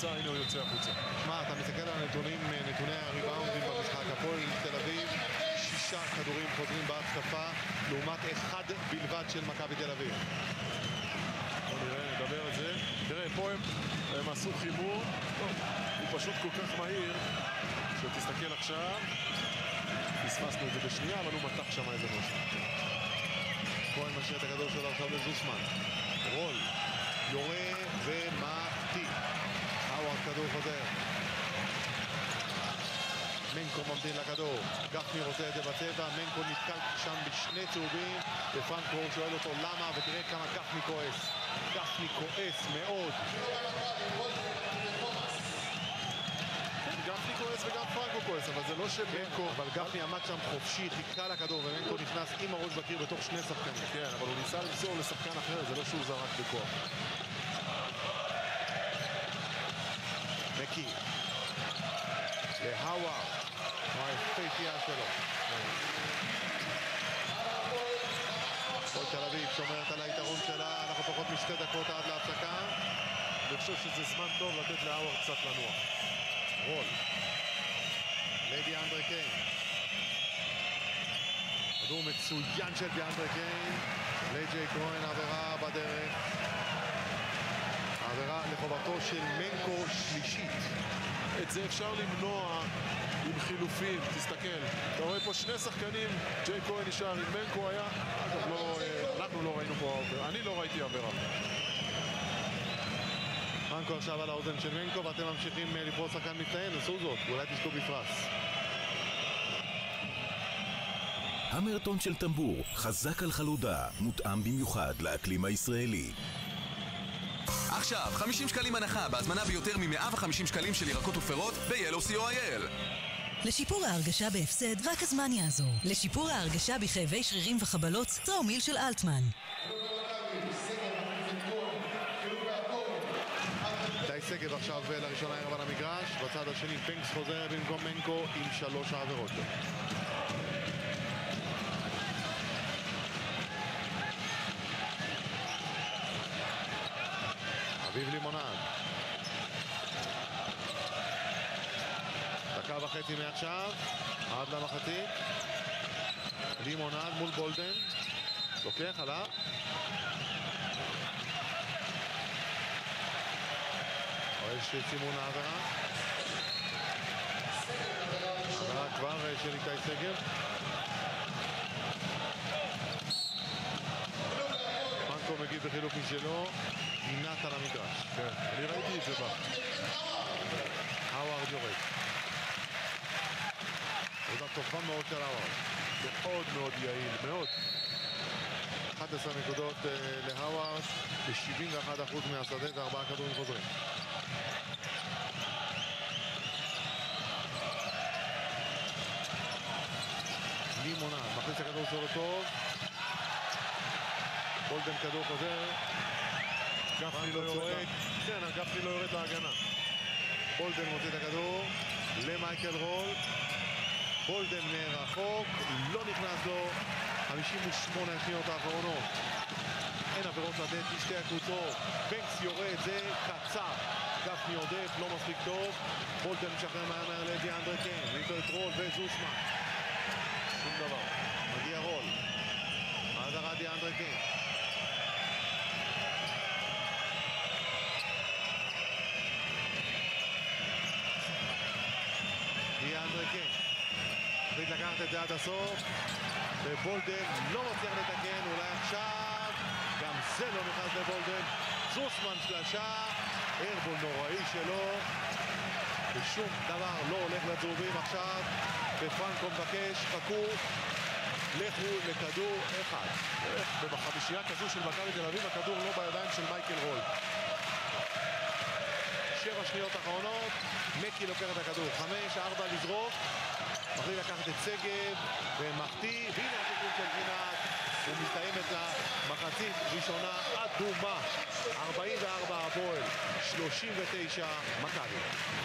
Speaker 2: נפצע, הנה הוא יוצא החוצה.
Speaker 1: שמע, אתה מסתכל על הנתונים, נתוני הריבאונדים במשחק. הפועל תל אביב, שישה כדורים חוזרים בהתקפה, לעומת אחד בלבד של מכבי תל אביב.
Speaker 2: בוא נראה, נדבר על זה. תראה, פה הם, הם עשו חיבור, הוא פשוט כל כך מהיר, שתסתכל עכשיו, פספסנו את זה בשנייה, אבל הוא מתח שם איזה משהו.
Speaker 1: כהן משאיר את הכדור שלו עכשיו לזוסמן. רול, יורה ומחטיא. האווארד כדור חוזר. מנקו ממתין לכדור. גפני רוצה את זה בצבע, מנקו נתקל שם בשני צהובים, ופרנקו שואל אותו למה, ותראה כמה גפני כועס. גפני כועס מאוד.
Speaker 2: גפני כועס וגם פרנקו כועס, אבל זה לא שמנקו...
Speaker 1: אבל גפני עמד שם חופשי, חיכה לכדור, ומנקו נכנס עם הראש בקיר בתוך שני שחקנים.
Speaker 2: כן, אבל הוא ניסה למסור לשחקן אחר, זה לא שהוא זרק בכוח.
Speaker 1: מקי. להווארד. תנועה יפהפייה שלו. הפועל תל אביב שומרת על היתרון שלה, אנחנו פחות משתי דקות עד להפסקה.
Speaker 2: אני חושב שזה זמן טוב לתת לאווארד קצת לנוח.
Speaker 1: רול. לדי אנדרה קיין. כדור מצוין של דיאנדרה קיין. לג'יי כהן עבירה בדרך. עבירה לחובתו של מנקו שלישית.
Speaker 2: את זה אפשר למנוע עם חילופים, תסתכל. אתה רואה פה שני שחקנים, ג'יי כהן נשאר עם מנקו היה, אגב, לא, אה, אנחנו לא ראינו פה עבירה, אני לא ראיתי עבירה.
Speaker 1: מנקו עכשיו על האוזן של מנקו ואתם ממשיכים אה, לפרוס שחקן מצטיין, עשו זאת, ואולי תזכו בפרס.
Speaker 3: המרתון של טמבור, חזק על חלודה, מותאם במיוחד לאקלים הישראלי.
Speaker 18: עכשיו, 50 שקלים הנחה בהזמנה ביותר מ-150 שקלים של ירקות ופירות ב-Yellow Co.il.
Speaker 19: לשיפור ההרגשה בהפסד, רק הזמן יעזור. לשיפור ההרגשה בכאבי שרירים וחבלות, טראומיל של אלטמן.
Speaker 1: שגב עכשיו לראשונה הערב על המגרש, בצד השני בנקס חוזר במקום מנקו עם שלוש העבירות אביב לימונד. דקה וחצי מעכשיו, עד למחצית. לימונד מול בולדן. לוקח, עלה. יש סימון העבירה. עבירה כבר של איתי שגב. מנקו מגיב בחילוף משלו, נינת על המגרש.
Speaker 2: כן, אני ראיתי את זה בה.
Speaker 1: האווארד יורד. עבודה טובה מאוד של האווארד.
Speaker 2: מאוד מאוד יעיל, מאוד.
Speaker 1: 11 נקודות אה, להאווארד, ב-71% מהשדה וארבעה כדורים חוזרים. לימונד, מכניס את הכדור שלו טוב. בולדן כדור חוזר.
Speaker 2: גפני לא יורד. כן, גפני לא יורד להגנה.
Speaker 1: בולדן מוציא את הכדור למייקל רול. בולדן מרחוק, לא נכנס לו. 58 השניות האחרונות. אין עבירות לתת לשתי הקבוצות. בנקס יורד, זה קצר. גפני הודף, לא מספיק טוב. בולדן משחרר מהר מהר לדיאנדרה קיין. יש לו את רול וזוסמן. שום דבר. מגיע רול. חזרה דיאנדרה קיין. קיין. החליט לקחת את זה עד הסוף. ובולדן לא מצליח לתקן, אולי עכשיו גם זה לא נכנס לבולדן. זוסמן שלשה, ארבול נוראי שלו, ושום דבר לא הולך לצהובים עכשיו, ופרנקו מבקש, חכו, לכו לכדור אחד.
Speaker 2: ובחמישייה כזו של מכבי תל אביב, הכדור לא בידיים של מייקל רול.
Speaker 1: שבע שניות אחרונות, מקי לוקח את הכדור, חמש, ארבע לזרוק, מחליט לקחת את שגב ומחטיא, והנה התיקון של גינת, ומסתיימת למחצית ראשונה אדומה, 44 הפועל, 39 מכבי.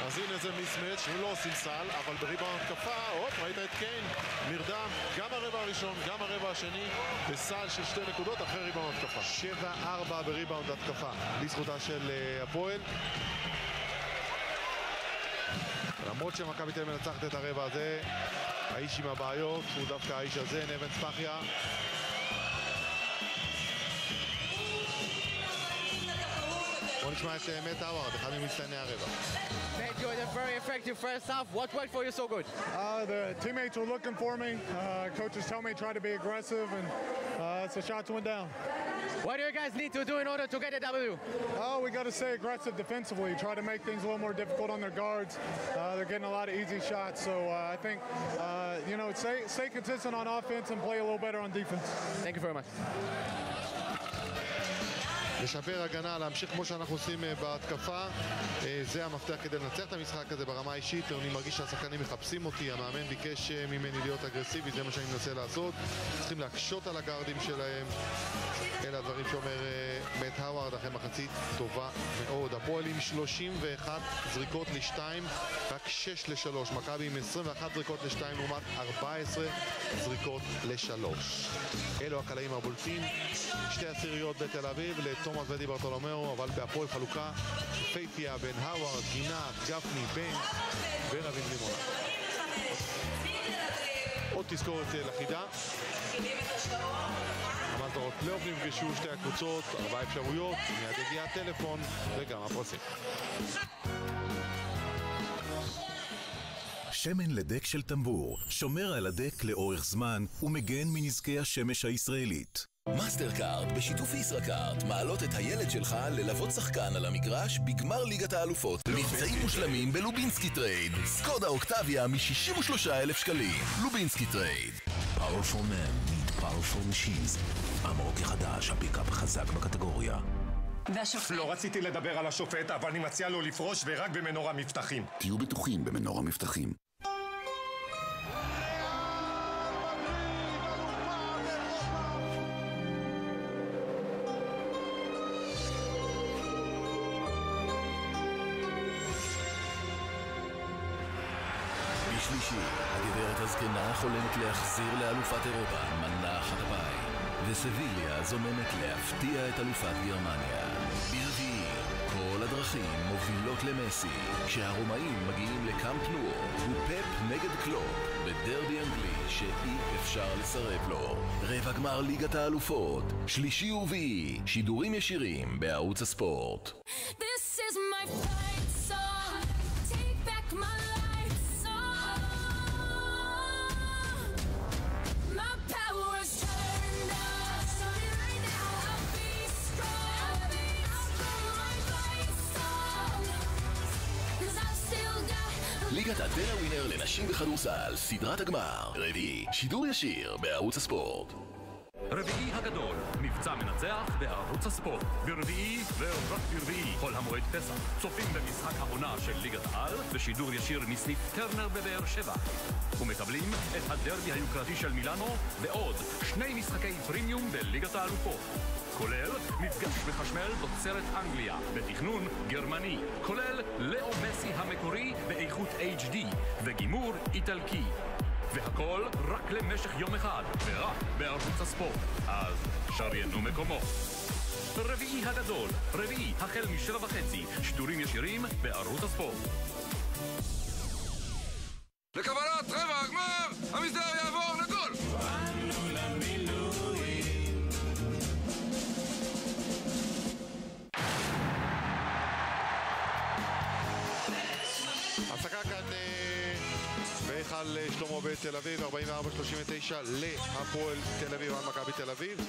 Speaker 2: אז הנה זה mismatch, הם לא עושים סל, אבל בריבאונד התקפה, הופ, ראית את קיין, נרדם, גם הרבע הראשון, גם הרבע השני, בסל של שתי נקודות אחרי ריבאונד התקפה.
Speaker 1: 7-4 בריבאונד התקפה, לזכותה של אה, הפועל. למרות שמכבי תל אביב מנצחת את הרבע הזה, האיש עם הבעיות הוא דווקא האיש הזה, נבן ספחיה. בוא נשמע את אה, מת האווארד, אחד ממצטייני הרבע.
Speaker 9: Thank you. A very effective first half. What worked for you so good?
Speaker 20: Uh, the teammates were looking for me. Uh, coaches tell me try to be aggressive, and uh, so shots went down.
Speaker 9: What do you guys need to do in order to get a W?
Speaker 20: Oh, we got to stay aggressive defensively. Try to make things a little more difficult on their guards. Uh, they're getting a lot of easy shots, so uh, I think uh, you know stay stay consistent on offense and play a little better on defense.
Speaker 9: Thank you very much.
Speaker 1: לשפר הגנה, להמשיך כמו שאנחנו עושים אה, בהתקפה, אה, זה המפתח כדי לנצח את המשחק הזה ברמה האישית. אני מרגיש שהשחקנים מחפשים אותי, המאמן ביקש אה, ממני להיות אגרסיבי, זה מה שאני מנסה לעשות. צריכים להקשות על הגארדים שלהם. אלה הדברים שאומר מת האווארד אחרי מחצית טובה מאוד. הפועל עם 31 זריקות לשתיים, רק 6 ל-3. מכבי עם 21 זריקות לשתיים לעומת 14 זריקות לשלוש. אלו הקלעים הבולטים. שתי עשיריות בתל אביב לתומאס ודיברתולומיאו, אבל בהפועל חלוקה יפהפייה בין האווארד, גינת, גפני, בן ורביב לימונד. עוד תזכורת אה, לחידה. המסדרות פלייאוף נפגשו שתי הקבוצות, ארבע אפשרויות, מיד הגיע הטלפון וגם הפרסים.
Speaker 12: שמן לדק של טמבור, שומר על הדק לאורך זמן ומגן מנזקי השמש הישראלית.
Speaker 21: מאסטרקארד בשיתוף ישראכרט מעלות את הילד שלך ללוות שחקן על המגרש בגמר ליגת האלופות. מבצעים מושלמים בלובינסקי טרייד. סקודה אוקטביה מ-63,000 שקלים. לובינסקי טרייד.
Speaker 3: Powerful men meet powerful machines. אמרוקי חדש, הפיקאפ חזק בקטגוריה.
Speaker 22: והשופט? לא רציתי לדבר על השופט, אבל אני מציע לו לפרוש ורק במנורה מבטחים.
Speaker 14: תהיו בטוחים במנור המבטחים.
Speaker 21: חולמת להחזיר לאלופת אירופה מנה אחת הבית, וסביליה זוממת להפתיע את אלופת גרמניה. ברביעי, כל הדרכים מובילות למסי, כשהרומאים מגיעים לקאמפ נור, ופפ נגד קלופ, בדרבי אנגלי שאי אפשר לסרב לו. רבע גמר ליגת האלופות, שלישי ורביעי, שידורים ישירים בערוץ הספורט.
Speaker 23: This is my fight
Speaker 21: ליגת הטרה ווינר לנשים בכדורסל, סדרת הגמר, רביעי, שידור ישיר בערוץ הספורט.
Speaker 24: רביעי הגדול, מבצע מנצח בערוץ הספורט. ברביעי ורק ברביעי, חול המועד פסח. צופים במשחק העונה של ליגת העל, בשידור ישיר מסניף טרנר בבאר שבע. ומקבלים את הדרבי היוקרתי של מילאנו, ועוד שני משחקי פרימיום בליגת האלופות. כולל מפגש בחשמל תוצרת אנגליה, בתכנון גרמני, כולל לאו מסי המקורי באיכות HD, וגימור איטלקי. והכל רק למשך יום אחד, ורק בערוץ הספורט. אז שריינו מקומו. רביעי הגדול, רביעי החל משבע וחצי, שידורים ישירים בערוץ הספורט.
Speaker 25: לקבלת רבע הגמר, המסדר יעבור לגול!
Speaker 1: הפסקה בהיכל אה, שלמה בתל אביב, 44-39 להפועל תל אביב על מכבי תל אביב.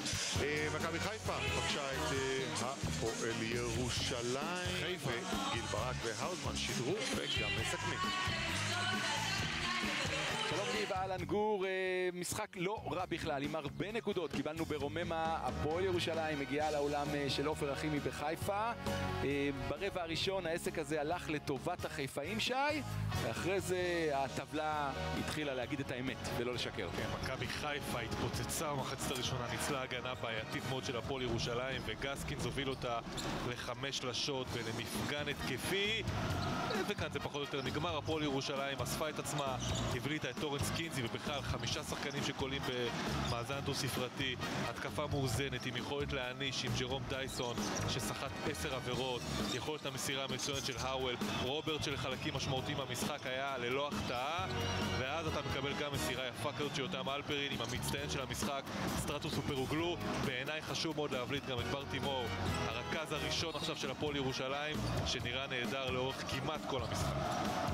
Speaker 1: אה, מכבי חיפה פגשה את אה, הפועל ירושלים. וגיל ברק והאוזמן שידרו וגם מסכמים.
Speaker 26: אהלן גור, אה, משחק לא רע בכלל, עם הרבה נקודות. קיבלנו ברוממה, הפועל ירושלים מגיעה לאולם אה, של עופר רחימי בחיפה. אה, ברבע הראשון העסק הזה הלך לטובת החיפאים שי, ואחרי זה הטבלה התחילה להגיד את האמת ולא לשקר.
Speaker 27: כן, מכבי חיפה התפוצצה במחצית הראשונה, ניצלה הגנה בעייתית מאוד של הפועל ירושלים, וגסקינס הוביל אותה לחמש שלשות ולמפגן התקפי. וכאן זה פחות או יותר נגמר, הפועל ירושלים אספה את עצמה, הבליטה את טורנס קינזי ובכלל חמישה שחקנים שקולים במאזן דו-ספרתי, התקפה מאוזנת עם יכולת להעניש עם ג'רום דייסון שסחט עשר עבירות, יכולת המסירה המצוינת של האוול, רוברט של חלקים משמעותיים במשחק היה ללא החטאה. ואז אתה מקבל גם מסירה יפה כזאת של יותם אלפרין עם המצטיין של המשחק סטרטוס סופרוגלו בעיניי חשוב מאוד להבליט גם את בר תימור הרכז הראשון עכשיו של הפועל ירושלים שנראה נהדר לאורך כמעט כל המשחק.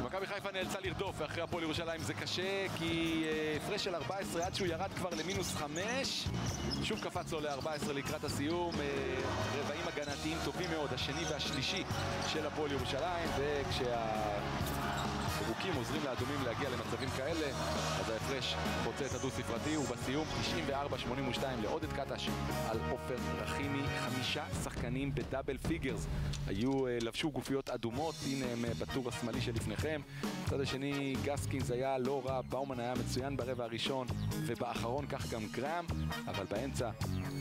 Speaker 26: מכבי חיפה נאלצה לרדוף, ואחרי הפועל ירושלים זה קשה, כי אה, הפרש של 14 עד שהוא ירד כבר למינוס 5. שוב קפץ לו ל-14 לקראת הסיום. אה, רבעים הגנתיים טובים מאוד, השני והשלישי של הפועל ירושלים, וכשהפירוקים עוזרים לאדומים להגיע למצבים כאלה, אז ההפרש חוצה את הדו-ספרתי, ובסיום 94-82 לעודד קטש על עופר רחימי, חמישה שחקנים ב double figures. היו, אה, לבשו גופיות אדומות, הנה הם אה, בטור השמאלי שלפניכם. בצד השני גסקינס היה לא רע, באומן היה מצוין ברבע הראשון, ובאחרון כך גם גראם, אבל באמצע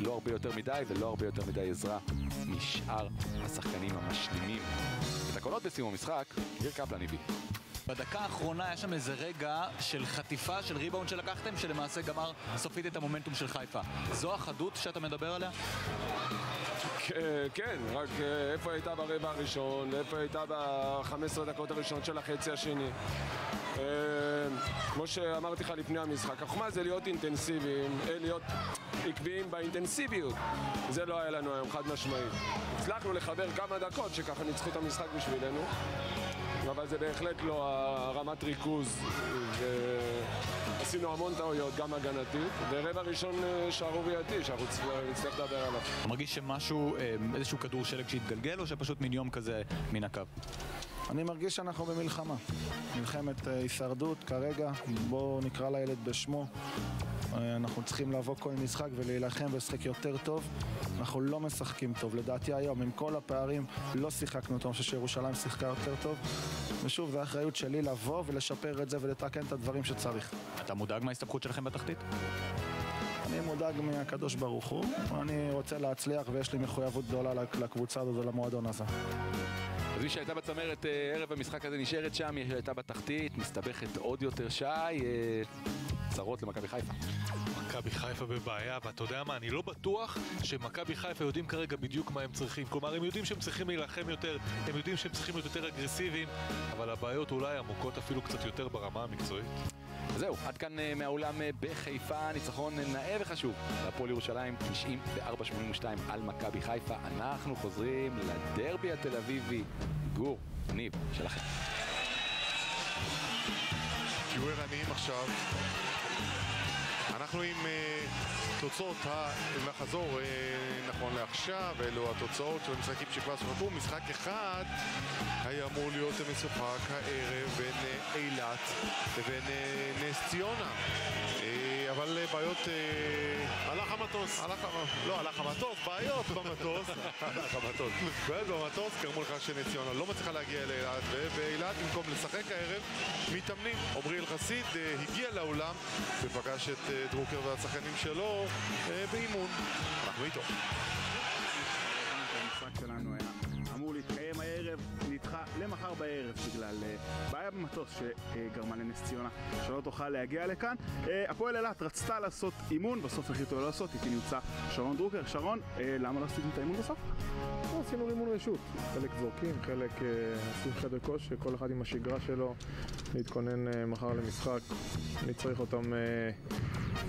Speaker 26: לא הרבה יותר מדי ולא הרבה יותר מדי עזרה משאר השחקנים המשלימים. את הקולות בסיום המשחק, גיר קפלן הביא.
Speaker 28: בדקה האחרונה היה שם איזה רגע של חטיפה של ריבאונד שלקחתם, שלמעשה גמר סופית את המומנטום של חיפה. זו החדות שאתה מדבר עליה?
Speaker 29: כן, רק אה, איפה הייתה ברבע הראשון, איפה הייתה ב-15 דקות הראשונות של החצי השני. אה, כמו שאמרתי לך לפני המשחק, החוכמה זה להיות אינטנסיביים, אה, להיות עקביים באינטנסיביות. זה לא היה לנו היום, חד משמעית. הצלחנו לחבר כמה דקות שככה ניצחו את המשחק בשבילנו, אבל זה בהחלט לא הרמת ריכוז. ועשינו המון טעויות, גם הגנתית, ורבע ראשון אה, שערורייתי שאנחנו צריכים- נצטרך לדבר עליו.
Speaker 28: אתה מרגיש שמשהו, אה, איזשהו כדור שלג שהתגלגל, או שפשוט מין יום כזה מן הקו?
Speaker 30: אני מרגיש שאנחנו במלחמה. מלחמת אה, הישרדות כרגע, בואו נקרא לילד בשמו. אה, אנחנו צריכים לבוא כל משחק ולהילחם ולשחק יותר טוב. אנחנו לא משחקים טוב. לדעתי היום, עם כל הפערים, לא שיחקנו טוב. אני חושב שירושלים שיחקה יותר טוב. ושוב, זו האחריות שלי לבוא ולשפר את זה ולתקן את הדברים שצריך.
Speaker 28: אתה מודאג מההסתבכות שלכם בתחתית?
Speaker 30: אני מודאג מהקדוש ברוך הוא, אני רוצה להצליח ויש לי מחויבות גדולה לקבוצה הזו ולמועדון הזה.
Speaker 26: מי שהייתה בצמרת אה, ערב המשחק הזה נשארת שם, מי שהייתה בתחתית, מסתבכת עוד יותר שי, אה, צרות למכבי חיפה.
Speaker 27: מכבי חיפה בבעיה, ואתה יודע מה, אני לא בטוח שמכבי חיפה יודעים כרגע בדיוק מה הם צריכים. כלומר, הם יודעים שהם צריכים להילחם יותר, הם יודעים שהם צריכים להיות יותר אגרסיביים, אבל הבעיות אולי עמוקות אפילו קצת יותר ברמה המקצועית.
Speaker 26: זהו, עד כאן אה, מהאולם אה, בחיפה, ניצחון נאה וחשוב. להפועל ירושלים 94-82 על מכבי חיפה. אנחנו חוזרים לדרבי התל אביבי. גור, ניב, שלכם.
Speaker 1: תהיו ערניים עכשיו. אנחנו עם אה, תוצאות המחזור אה, נכון לעכשיו, אלו התוצאות של המשחקים שכבר שוחקו. משחק אחד היה אמור להיות משוחק הערב בין אה, אילת לבין אה, נס ציונה. אבל בעיות...
Speaker 2: הלך המטוס.
Speaker 1: הלך, המ- לא, הלך המטוס, בעיות במטוס. הלך המטוס. בעיות במטוס גרמו לכך שנס ציונה לא מצליחה להגיע לאילת, ובאילת במקום לשחק הערב, מתאמנים. עמרי אלחסיד אה, הגיע לאולם ופגש את אה, דרוקר והשחקנים שלו אה, באימון. אנחנו איתו.
Speaker 31: המשחק שלנו היה נדחה למחר בערב בגלל אה, בעיה במטוס שגרמה לנס ציונה שלא תוכל להגיע לכאן. אה, הפועל אילת רצתה לעשות אימון, בסוף החליטו לא לעשות, איתי נמצא שרון דרוקר. שרון, אה, למה לא עשיתם את האימון בסוף?
Speaker 20: לא, עשינו אימון רשות, חלק זורקים, חלק עושים חדר כושר, כל אחד עם השגרה שלו, להתכונן מחר למשחק. אני צריך אותם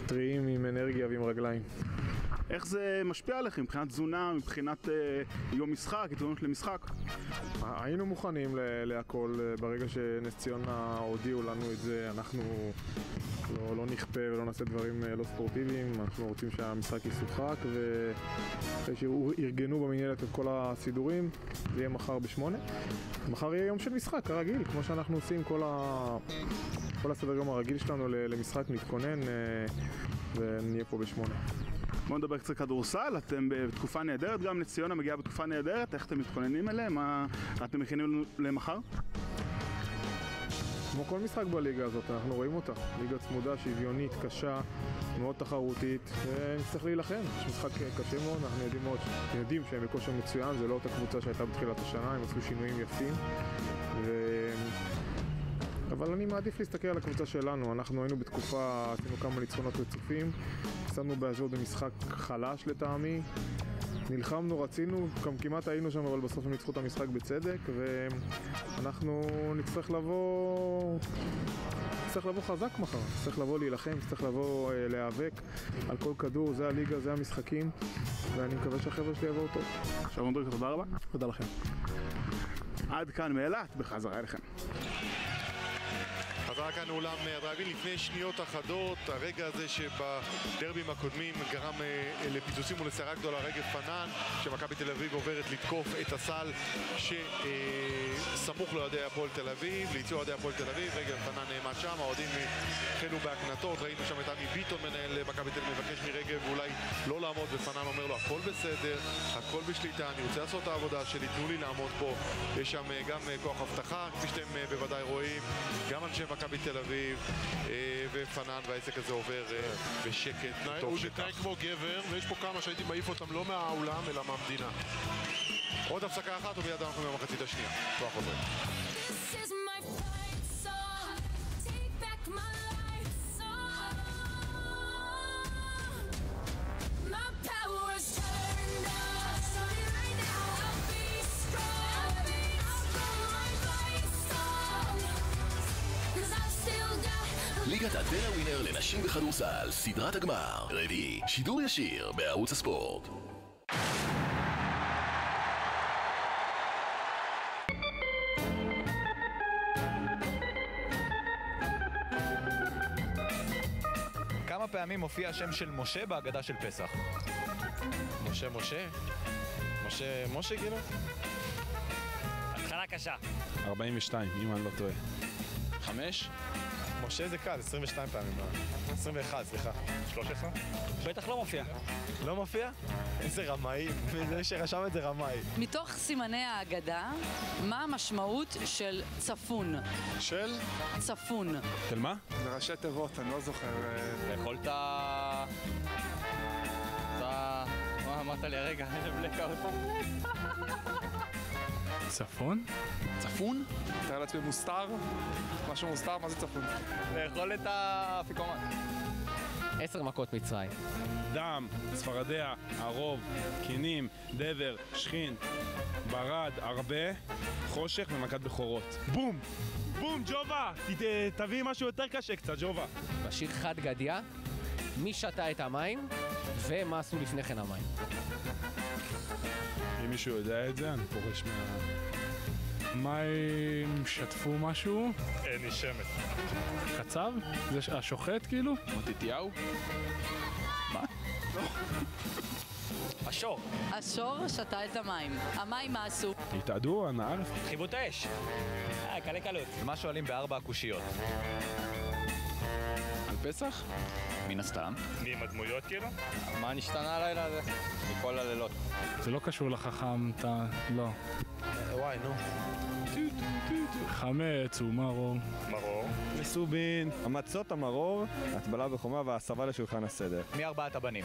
Speaker 20: טריים עם אנרגיה ועם רגליים.
Speaker 31: איך זה משפיע עליכם מבחינת תזונה, מבחינת אה, יום משחק, התכוננות למשחק?
Speaker 20: היינו מוכנים להכל אה, ברגע שנס ציונה הודיעו לנו את זה, אנחנו לא, לא נכפה ולא נעשה דברים אה, לא ספורטיביים, אנחנו רוצים שהמשחק ישוחק ואחרי שארגנו במנהלת את כל הסידורים, זה יהיה מחר בשמונה. מחר יהיה יום של משחק, כרגיל, כמו שאנחנו עושים כל, ה... כל הסדר יום הרגיל שלנו למשחק, נתכונן אה, ונהיה פה בשמונה.
Speaker 31: בואו נדבר קצת כדורסל, אתם בתקופה נהדרת, גם נס ציונה מגיעה בתקופה נהדרת, איך אתם מתכוננים אליהם? מה אתם מכינים למחר?
Speaker 20: כמו כל משחק בליגה הזאת, אנחנו רואים אותה. ליגה צמודה, שוויונית, קשה, מאוד תחרותית, ונצטרך להילחם. יש משחק קשה מאוד, אנחנו יודעים מאוד, יודעים שהם בכושר מצוין, זה לא אותה קבוצה שהייתה בתחילת השנה, הם עשו שינויים יפים. אבל אני מעדיף להסתכל על הקבוצה שלנו, אנחנו היינו בתקופה, עשינו כמה ניצחונות רצופים, הפסדנו באשדוד במשחק חלש לטעמי, נלחמנו, רצינו, גם כמעט היינו שם, אבל בסוף הם ניצחו את המשחק בצדק, ואנחנו נצטרך לבוא... נצטרך לבוא חזק מחר, נצטרך לבוא להילחם, נצטרך לבוא אה, להיאבק על כל כדור, זה הליגה, זה המשחקים, ואני מקווה שהחבר'ה שלי יבואו טוב.
Speaker 31: שרון דרוקר, תודה רבה.
Speaker 20: תודה לכם.
Speaker 31: עד כאן מאילת, בחזרה אליכם.
Speaker 1: חזרה כאן לאולם הדרייבין לפני שניות אחדות, הרגע הזה שבדרבים הקודמים גרם אה, לפיצוצים ולסערה גדולה, רגב פנן, שמכבי תל אביב עוברת לתקוף את הסל שסמוך לאוהדי הפועל תל אביב, ליציאו אוהדי הפועל תל אביב, רגב פנן נעמד שם, האוהדים החלו בהקנטות, ראינו שם את עמי ביטון מנהל מכבי תל אביב, מבקש מרגב אולי לא לעמוד, ופנן אומר לו הכל בסדר, הכל בשליטה, אני רוצה לעשות את העבודה שלי, תנו לי לעמוד פה, יש שם אה, גם אה, כוח אבטחה, כפי שאתם אה, בוודאי רואים, גם אנשי מכבי תל אביב אה, ופנן, והעסק הזה עובר אה, בשקט,
Speaker 2: הוא
Speaker 1: טוב שכך.
Speaker 2: מתנהג כמו גבר, ויש פה כמה שהייתי מעיף אותם לא מהאולם, אלא מהמדינה.
Speaker 1: עוד הפסקה אחת ומיד אנחנו במחצית השנייה. כבר חוזרים.
Speaker 21: ליגת הדנה ווינר לנשים בכדורסל, סדרת הגמר, רביעי, שידור ישיר בערוץ הספורט.
Speaker 28: כמה פעמים מופיע השם של משה בהגדה של פסח?
Speaker 32: משה משה? משה משה כאילו?
Speaker 28: התחלה קשה.
Speaker 32: 42, אם אני לא טועה. חמש? משה זה קל, 22 פעמים. לא. 21, סליחה. 13?
Speaker 28: בטח לא מופיע.
Speaker 32: לא מופיע? איזה רמאי. זה שרשם את זה רמאי.
Speaker 8: מתוך סימני ההגדה, מה המשמעות של צפון?
Speaker 32: של?
Speaker 8: צפון.
Speaker 32: של מה?
Speaker 31: זה ראשי תיבות, אני לא זוכר.
Speaker 28: יכולת... אתה... מה אמרת לי הרגע? איזה בלקאוט.
Speaker 33: צפון?
Speaker 28: צפון?
Speaker 29: מתאר לעצמי מוסתר? משהו מוסתר? מה זה צפון?
Speaker 28: לאכול את האפיקומן.
Speaker 9: עשר מכות מצרים.
Speaker 34: דם, צפרדע, ערוב, קינים, דבר, שכין, ברד, הרבה, חושך ומכת בכורות. בום! בום, ג'ובה! תביא משהו יותר קשה קצת, ג'ובה.
Speaker 9: בשיר חד גדיא, מי שתה את המים ומה עשו לפני כן המים.
Speaker 34: אם מישהו יודע את זה, אני פורש מה...
Speaker 33: מים שטפו משהו?
Speaker 27: אין לי שמץ.
Speaker 33: קצב? זה השוחט כאילו?
Speaker 28: מתתיהו? מה? השור.
Speaker 8: השור שתה את המים. המים מה עשו?
Speaker 34: התאדו, הנהר?
Speaker 28: חיבו את האש. אה, קלי קלות. מה שואלים בארבע הקושיות? פסח? מן הסתם.
Speaker 27: מי עם הדמויות כאילו?
Speaker 28: מה נשתנה הלילה הזה? מכל הלילות.
Speaker 33: זה לא קשור לחכם, אתה... לא.
Speaker 27: וואי, נו.
Speaker 33: חמץ ומרור.
Speaker 27: מרור.
Speaker 34: מסובין, המצות, המרור, הטבלה בחומה והסבה לשולחן הסדר.
Speaker 28: מי ארבעת הבנים?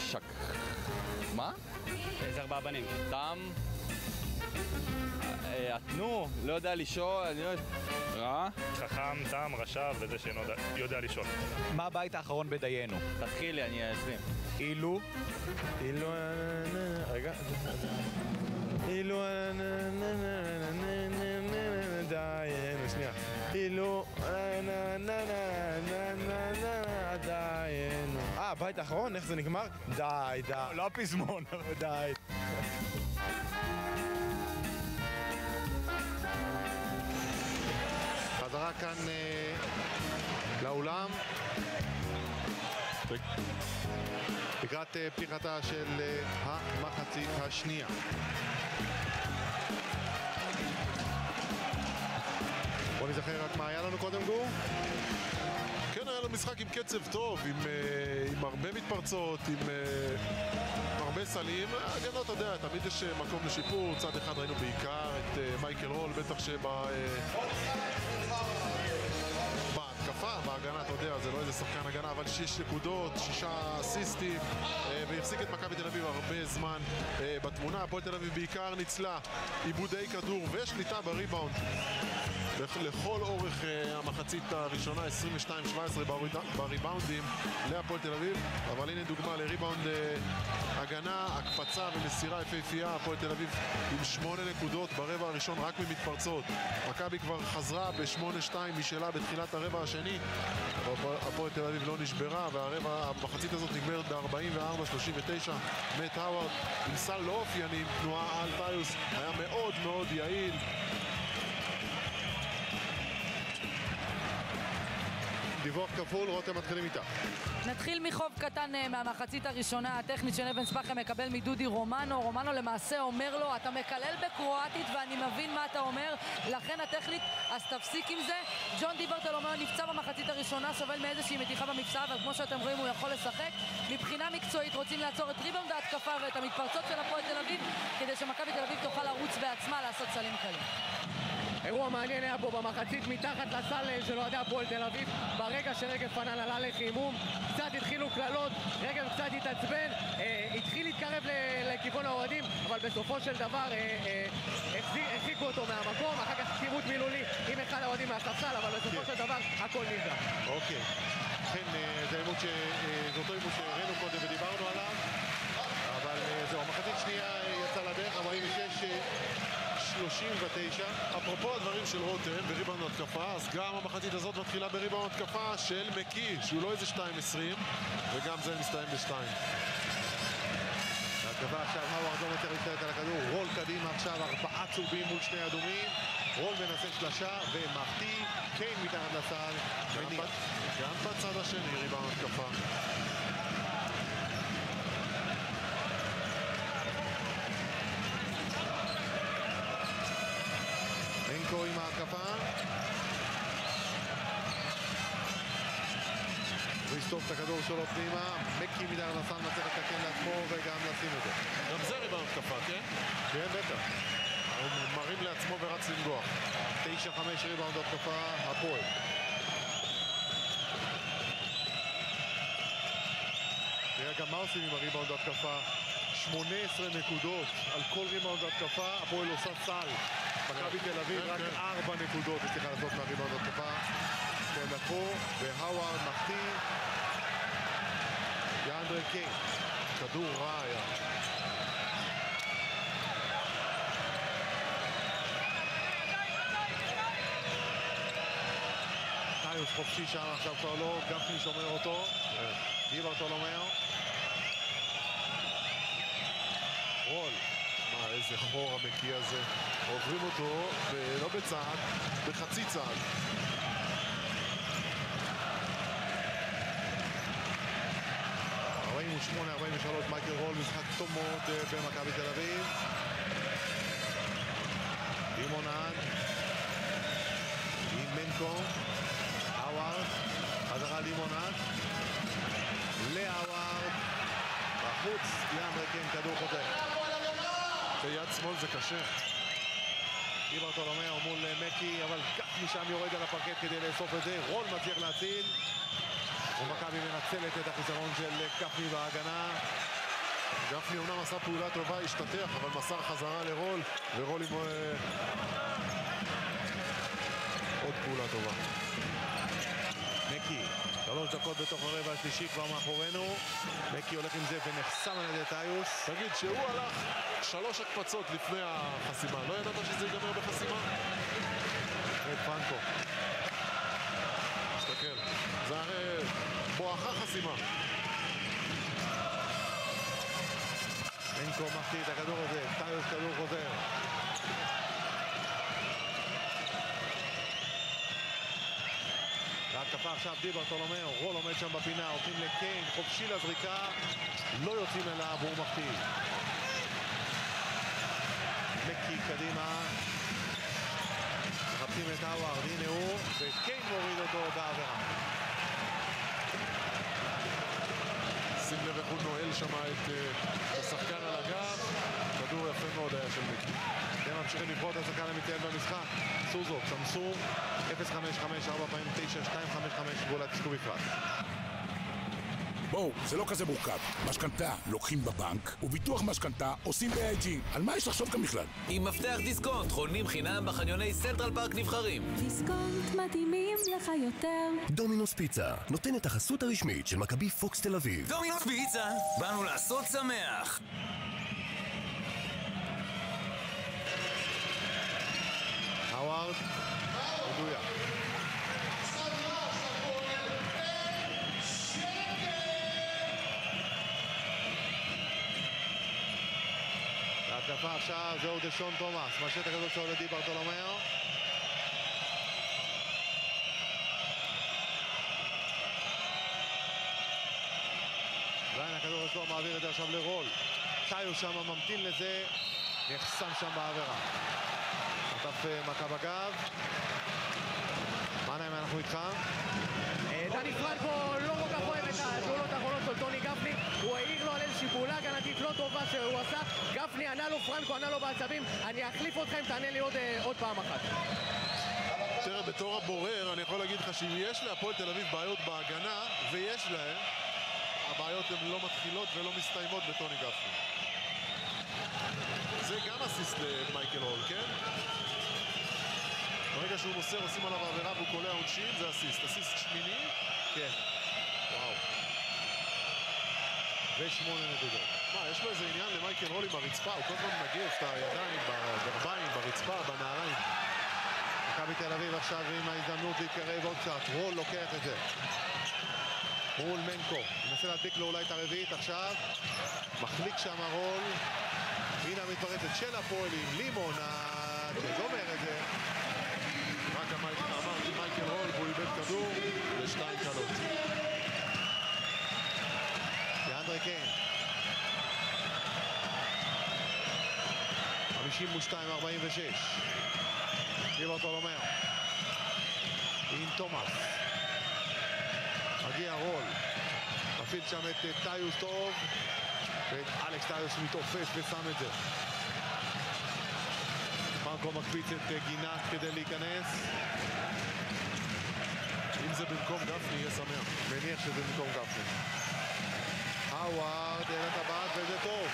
Speaker 28: שק... מה? איזה ארבעה בנים? תם... אה, התנו, לא יודע לשאול, אני לא... רע?
Speaker 27: חכם, תם, רשע וזה שאינו יודע- יודע לשאול.
Speaker 28: מה הבית האחרון בדיינו? תתחילי, אני אשלים. אילו?
Speaker 34: אילו... רגע. אילו... דיינו, שנייה. אילו... דיינו. אה, הבית האחרון? איך זה נגמר? די, די.
Speaker 28: לא הפזמון.
Speaker 34: די.
Speaker 1: חזרה כאן אה, לאולם. לקראת אה, פתיחתה של אה, המחצית השנייה. בוא נזכר רק מה היה לנו קודם גור.
Speaker 2: כן, היה לו משחק עם קצב טוב, עם, אה, עם הרבה מתפרצות, עם אה, הרבה סלים. ההגנה, אתה יודע, תמיד יש אה, מקום לשיפור. צד אחד ראינו בעיקר את אה, מייקל רול, בטח שב... בהתקפה, בהגנה, אתה יודע, זה לא איזה שחקן הגנה, אבל שש נקודות, שישה אסיסטים, אה, והחזיק את מכבי תל אביב הרבה זמן אה, בתמונה. הפועל תל אביב בעיקר ניצלה עיבודי כדור ושליטה בריבאונד. לכ- לכל אורך אה, המחצית הראשונה, 22-17 בריד- בריבאונדים להפועל תל אביב, אבל הנה דוגמה לריבאונד הגנה, הקפצה ומסירה יפהפייה, הפועל תל אביב עם שמונה נקודות ברבע הראשון רק ממתפרצות. מכבי כבר חזרה ב-8-2 משלה בתחילת הרבע השני, אבל הפועל- תל אביב לא נשברה, והרבע, המחצית הזאת נגמרת ב-44-39. מת האווארד עם סל לא אופייני, תנועה על טיוס, היה מאוד מאוד יעיל.
Speaker 1: דיווח כפול, רותם מתחילים איתה.
Speaker 8: נתחיל מחוב קטן אה, מהמחצית הראשונה הטכנית של אבן ספאחם מקבל מדודי רומנו. רומנו למעשה אומר לו, אתה מקלל בקרואטית ואני מבין מה אתה אומר, לכן הטכנית, אז תפסיק עם זה. ג'ון דיברטלומיאו נפצע במחצית הראשונה, סובל מאיזושהי מתיחה במפסעה, אבל כמו שאתם רואים הוא יכול לשחק. מבחינה מקצועית רוצים לעצור את ריבאונד ההתקפה ואת המתפרצות של הפועל תל אביב, כדי שמכבי תל אביב תוכל לרוץ בעצמה לעשות סלים קלים.
Speaker 9: אירוע מעניין היה פה במחצית מתחת לסל אה, של אוהדי הפועל תל אביב. ברגע שרגב פנן עלה לחימום קצת התחילו קללות, רגב קצת התעצבן אה, התחיל להתקרב לכיוון האוהדים אבל בסופו של דבר אה, אה, החזיק- הרחיקו אותו מהמקום אחר כך סירות מילולי עם אחד האוהדים מהספסל אבל בסופו של דבר הכל נרגע
Speaker 1: אוקיי. כן, אה, זה עימות ש... אה, זה אותו עימות שהראינו קודם ודיברנו עליו, אבל אה, זהו, המחצית שנייה אה, יצאה לדרך, 46... אה, 39.
Speaker 2: אפרופו הדברים של רותם בריבאונד התקפה, אז גם המחצית הזאת מתחילה בריבאונד התקפה של מקי, שהוא לא איזה 2.20, וגם זה מסתיים ב-2.
Speaker 1: ההתקפה עכשיו, האווארד לא מצליח להשתלט על הכדור, רול קדימה עכשיו, ארבעה צהובים מול שני אדומים, רול מנסה שלשה ומחטיא, קיין מתחת לסל.
Speaker 2: גם בצד השני ריבאונד התקפה.
Speaker 1: הוא יחטוף את הכדור שלו פנימה, מקי מתחת לסל מצליח לתקן לעצמו וגם לשים אותו.
Speaker 2: גם זה ריבאונד התקפה, כן?
Speaker 1: כן, בטח.
Speaker 2: הוא מרים לעצמו ורץ לנגוח.
Speaker 1: 9-5 ריבאונד התקפה, הפועל. תראה גם מה עושים עם הריבאונד התקפה 18 נקודות על כל ריבאונד התקפה, הפועל עושה סל. מכבי תל אביב
Speaker 2: כן,
Speaker 1: רק
Speaker 2: כן.
Speaker 1: 4 נקודות הצליחה לעשות מהריבאונד התקפה. שהם לקחו, והאווארד מחטיא. יאנדרה קיין. כדור רע היה. טיוס חופשי שם עכשיו כבר לא, גפני שומר אותו. די ברטולומיאו. רול. איזה חור המקיא הזה. עוברים אותו, ב- לא בצעד, בחצי צעד. ארבעים ושלוש, מייקל רול, משחק טוב מאוד אה, במכבי תל אביב. לימונד, עם מנקו, האווארד, חזרה לימונד, להאווארד, בחוץ, יאנדרה קיין, כדור חוזר.
Speaker 2: ביד שמאל זה קשה.
Speaker 1: די ברטולומיאו מול אה, מקי, אבל כך משם יורד על הפרקט כדי לאסוף את זה. רול מצליח להציל. ומכבי מנצלת את החיסרון של אה, גפני בהגנה.
Speaker 2: גפני אומנם עשה פעולה טובה, השתטח, אבל מסר חזרה לרול, ורול עם... אה,
Speaker 1: עוד פעולה טובה. מקי, שלוש דקות בתוך הרבע השלישי כבר מאחורינו. מקי הולך עם זה ונחסם על ידי טיוס.
Speaker 2: תגיד, שהוא הלך שלוש הקפצות לפני החסימה, לא ידעת שזה ייגמר בחסימה?
Speaker 1: רד פרנקו.
Speaker 2: תסתכל, זה הרי בואכה חסימה.
Speaker 1: מנקו מחטיא את הכדור הזה, טיוס כדור חוזר. להתקפה עכשיו די ברטולומיאו, רול עומד שם בפינה, הולכים לקיין, חופשי לזריקה, לא יוצאים אליו והוא מחטיא. מקי קדימה, מחפשים את האווארד, הנה הוא, וקיין מוריד אותו בעבירה.
Speaker 2: שים לב איך הוא נועל שם אה, את השחקן על הגב, כדור יפה מאוד היה של מיקי.
Speaker 1: ממשיכים לבחור את השחקן המתאהב במשחק. סוזו, סמסור, 055, 4 פעמים 9, 255, גבול התשקו בפרט.
Speaker 35: בואו, זה לא כזה מורכב. משכנתה לוקחים בבנק, וביטוח משכנתה עושים ב-AIG. על מה יש לחשוב כאן בכלל?
Speaker 36: עם מפתח דיסקונט חונים חינם בחניוני סנטרל פארק נבחרים.
Speaker 37: דיסקונט מתאימים לך יותר.
Speaker 38: דומינוס פיצה נותן את החסות הרשמית של מכבי פוקס תל אביב.
Speaker 36: דומינוס פיצה, באנו לעשות שמח.
Speaker 1: האווארד, מדויק. ההתקפה עכשיו זהו דשון תומאס, משט הכדור שלו לדי ברטולומיאו. ועין הכדור אצלו מעביר את זה עכשיו לרול. טיו שם ממתין לזה, נחסם שם בעבירה. חטף אה, מכה בגב. מנהיים, אנחנו איתך.
Speaker 9: אה, דני פרנקו לא כל כך אוהב את הפעולות האחרונות של טוני גפני, הוא העיר לו על איזושהי פעולה הגנתית לא טובה שהוא עשה, גפני ענה לו, פרנקו ענה לו בעצבים, אני אחליף אתכם, תענה לי עוד, אה, עוד פעם אחת.
Speaker 2: תראה, בתור הבורר, אני יכול להגיד לך שאם יש להפועל תל אביב בעיות בהגנה, ויש להם, הבעיות הן לא מתחילות ולא מסתיימות בטוני גפני. זה גם אסיסט למייקל הול, כן? ברגע שהוא מוסר, עושים עליו עבירה והוא קולע עונשין, זה אסיסט. אסיסט שמיני?
Speaker 1: כן.
Speaker 2: וואו.
Speaker 1: ושמונה נקודות.
Speaker 2: מה, יש לו איזה עניין למייקל הול עם הרצפה, הוא כל הזמן מנגב את הידיים, בגרביים, ברצפה, בנעליים.
Speaker 1: מכבי תל אביב עכשיו עם ההזדמנות להתקרב עוד קצת. רול לוקח את זה. מול מנקו. מנסה להדביק לו אולי את הרביעית עכשיו. מחליק שם רול. הנה המתפרצת של הפועל עם לימונד, שגומר את זה.
Speaker 2: אמרתי מייקל הול והוא איבד כדור לשתיים קלות.
Speaker 1: יאנדרה קיין. 52-46. גיבר טולומיאו. עם תומאס. מגיע רול. מפעיל שם את אה, טיוס טוב. ואת אלכס טיוס מתעופף ושם את זה. פרנקו מקפיץ את אה, גינת כדי להיכנס.
Speaker 2: אם זה במקום גפני, יהיה שמח.
Speaker 1: מניח שזה במקום גפני. האווארד, אל הטבעת, וזה טוב.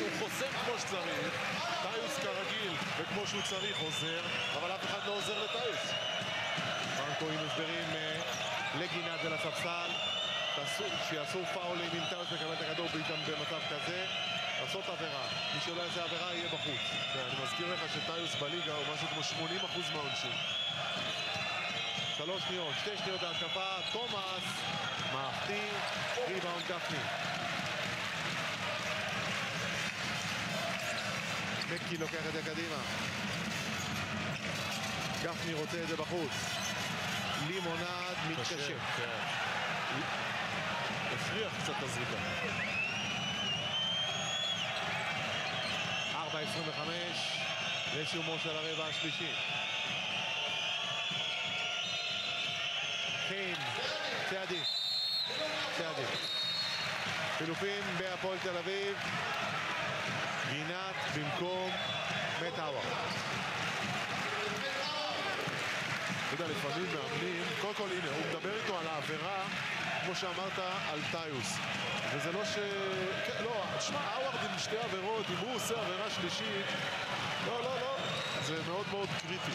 Speaker 2: הוא חוסם כמו שצריך, טיוס כרגיל וכמו שהוא צריך עוזר, אבל אף אחד לא עוזר לטיוס.
Speaker 1: פרנקו עם הסברים אה, לגינת ולספסל. שיעשו פאולים אם טאוס מקבל את הכדור במצב כזה. לעשות עבירה. מי שלא יעשה עבירה יהיה בחוץ.
Speaker 2: כן, אני מזכיר לך שטיוס בליגה הוא משהו כמו 80% מהעונשין.
Speaker 1: שלוש שניות, שתי שניות להתקפה, תומאס מחטיא, ריבאונד גפני. מקי לוקח את זה קדימה. גפני רוצה את זה בחוץ. לימונד מתקשה.
Speaker 2: כן. הפריח קצת את הזריקה.
Speaker 1: 4.25 לסיומו של הרבע השלישי. קיין, צעדים. צעדים. חילופים בהפועל תל אביב. גינת במקום מטאוור.
Speaker 2: אתה יודע, לפעמים מאמנים, קודם כל הנה, הוא מדבר איתו על העבירה, כמו שאמרת, על טיוס. וזה לא ש... כן, לא, תשמע, האווארד עם שתי עבירות, אם הוא עושה עבירה שלישית, לא, לא, לא, זה מאוד מאוד קריטי.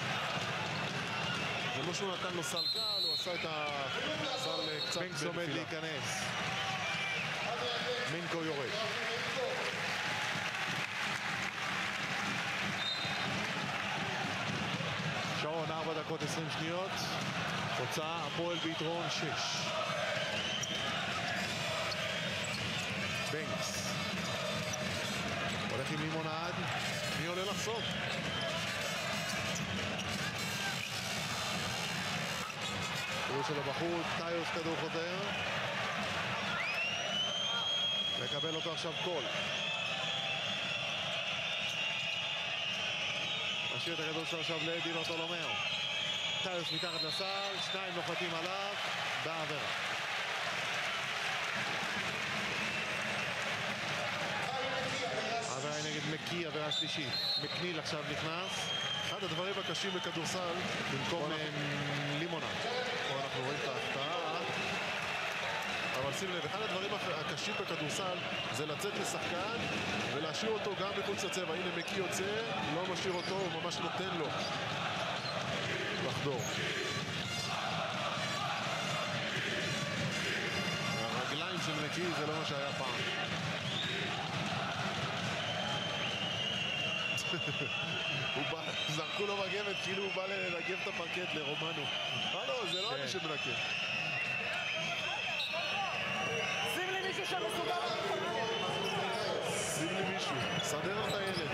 Speaker 2: זה לא שהוא נתן לו סל קל, הוא עשה את הסל אה, קצת
Speaker 1: בנקס עומד
Speaker 2: בנפילה.
Speaker 1: להיכנס. מינקו יורד. שעון 4 דקות 20 שניות. תוצאה הפועל ביתרון 6. בנקס. הולך עם לימונד.
Speaker 2: מי עולה לחסום?
Speaker 1: כדור שלו בחוץ, טיוס כדור חוזר. מקבל אותו עכשיו קול. משאיר את הכדור שלו עכשיו לדי ברטולומיאו. טיוס מתחת לסל, שניים נוחתים עליו, בעבירה. מקי, עבירה שלישית. מקניל עכשיו נכנס.
Speaker 2: אחד הדברים הקשים בכדורסל,
Speaker 1: במקום אה, לימונה.
Speaker 2: פה אנחנו רואים את ההפתעה. אבל שים לב, אחד הדברים הקשים בכדורסל זה לצאת לשחקן ולהשאיר אותו גם מחוץ לצבע. הנה מקי יוצא, לא משאיר אותו, הוא ממש נותן לו לחדור.
Speaker 1: הרגליים של מקי זה לא מה שהיה פעם.
Speaker 2: הוא בא, זרקו לו מגבת כאילו הוא בא לנגב את הפרקט לרומנו. אה לא, זה לא אני שמנקב.
Speaker 9: שים לי מישהו שם מסודר.
Speaker 2: שים לי מישהו, סדר את הילד.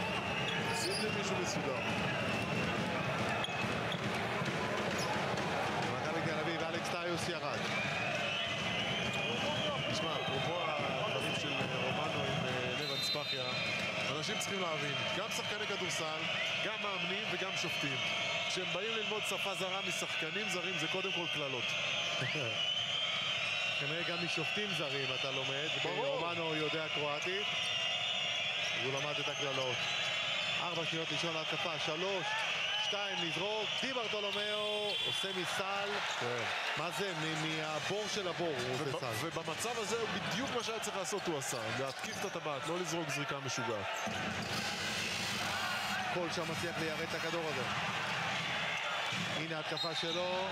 Speaker 2: שים לי מישהו מסודר.
Speaker 1: מכבי תל אביב, אלכס טיוס ירד.
Speaker 2: תשמע, אפרופו הדברים של רומנו עם אה, לב אנספחיה, אנשים צריכים להבין, גם שחקני כדורסל, גם מאמנים וגם שופטים. כשהם באים ללמוד שפה זרה משחקנים זרים זה קודם כל קללות.
Speaker 1: כנראה גם משופטים זרים אתה לומד.
Speaker 2: ברור.
Speaker 1: רומנו יודע קרואטית. הוא למד את הקללות. ארבע שניות ראשון להתקפה, שלוש, שתיים לזרוק, די ברטולומיאו עושה מסל. מה זה? מהבור של הבור הוא עושה סל.
Speaker 2: ובמצב הזה הוא בדיוק מה שהיה צריך לעשות הוא עשה, להתקיף את הטבעת, לא לזרוק זריקה משוגעת.
Speaker 1: קול שם מצליח ליירט את הכדור הזה. הנה ההתקפה שלו.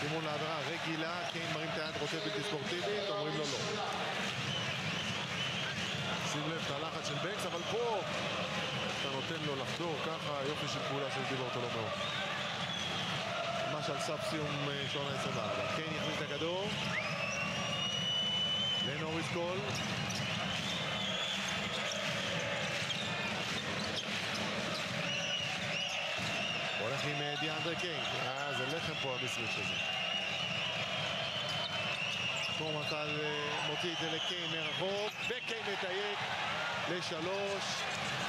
Speaker 1: סימון לעבירה רגילה, קיין מרים את היד, רוצה בלתי ספורטיבית, אומרים לו לא.
Speaker 2: שים לב את הלחץ של בנקס, אבל פה אתה נותן לו לחדור, ככה יופי של פעולה של די ברטולומיאו.
Speaker 1: ממש על סף סיום אה, שעון ה-24. קיין יכניס את הכדור. לנוריס קול. הולך עם אה, דיאנדרה קיין.
Speaker 2: אה, זה לחם פה המיסריץ' הזה.
Speaker 1: פורמטל אה, מוציא את זה לקיין מרחוק, וקיין מדייק לשלוש,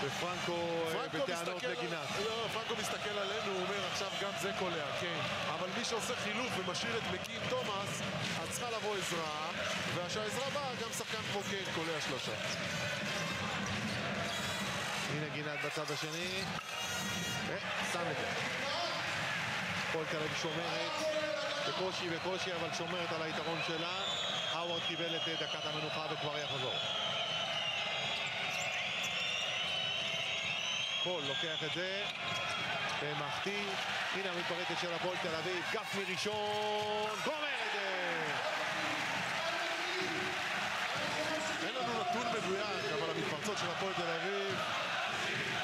Speaker 1: ופרנקו אה, בטענות לגינת.
Speaker 2: לא, פרנקו מסתכל עלינו, הוא אומר עכשיו גם זה קולע, כן. אבל מי שעושה חילוף ומשאיר את מקי עם תומאס, אז צריכה לבוא עזרה, וכשהעזרה באה, גם שחקן כמו קיין קולע שלושה.
Speaker 1: הנה גינת בצד השני, ושם את זה. הפועל תל אביב שומרת, בקושי בקושי, אבל שומרת על היתרון שלה. האווארד קיבל את אה, דקת המנוחה וכבר יחזור. קול לוקח את זה ומחטיא. הנה המתפרצת של הפועל תל אביב, גפני ראשון, גומר את זה!
Speaker 2: אין לנו נתון מדויק, אבל המתפרצות של הפועל תל אביב,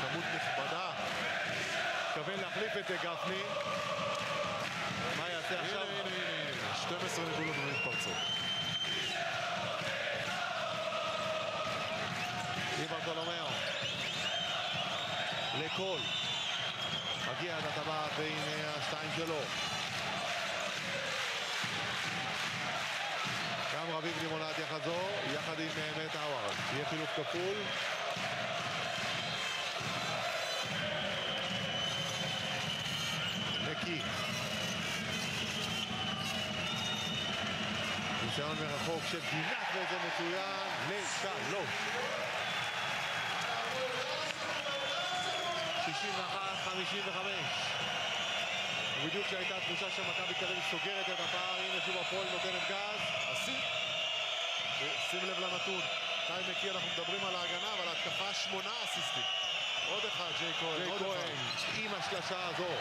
Speaker 2: כמות נכבדה.
Speaker 1: מתכוון להחליף את גפני. מה יעשה עכשיו?
Speaker 2: הנה, הנה, הנה, 12 נקודות במתפרצות.
Speaker 1: די לקול. מגיע עד הטבעת והנה השתיים שלו. גם רביב לימונד יחזור, יחד עם אה, מאט האווארד. יהיה חילוף כפול. נקי. ניסיון מרחוק של גינת וזה מצוין לשלוש. 61-55. ובדיוק כשהייתה תחושה שמכבי תל אביב סוגרת את הפער, הנה שוב הפועל נותנת גז.
Speaker 2: שים לב לנתון. חיים מקי, אנחנו מדברים על ההגנה, אבל ההתקפה שמונה אסיסטים. עוד אחד, ג'יי כהן, עוד אחד.
Speaker 1: עם השלשה הזו.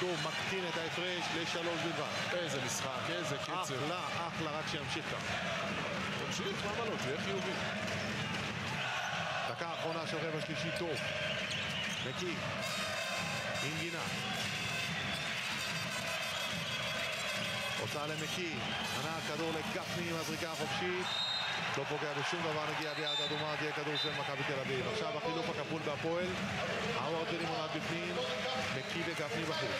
Speaker 1: שוב מקטין את ההפרש לשלוש בלבד.
Speaker 2: איזה משחק, איזה קצב.
Speaker 1: אחלה, אחלה, רק שימשיך ככה.
Speaker 2: תמשיך, למה לא? תהיה חיובי.
Speaker 1: דקה אחרונה של רבע שלישי טוב. נקי. עם גינה. הוצאה למקי. ענה הכדור לגפני עם הזריקה החופשית. לא פוגע בשום דבר, נגיע ביד אדומה, זה יהיה כדור של מכבי תל אביב. עכשיו החילוף הכפול בהפועל. האוורד ולימונד בפנים, מקי וגפני בחוץ.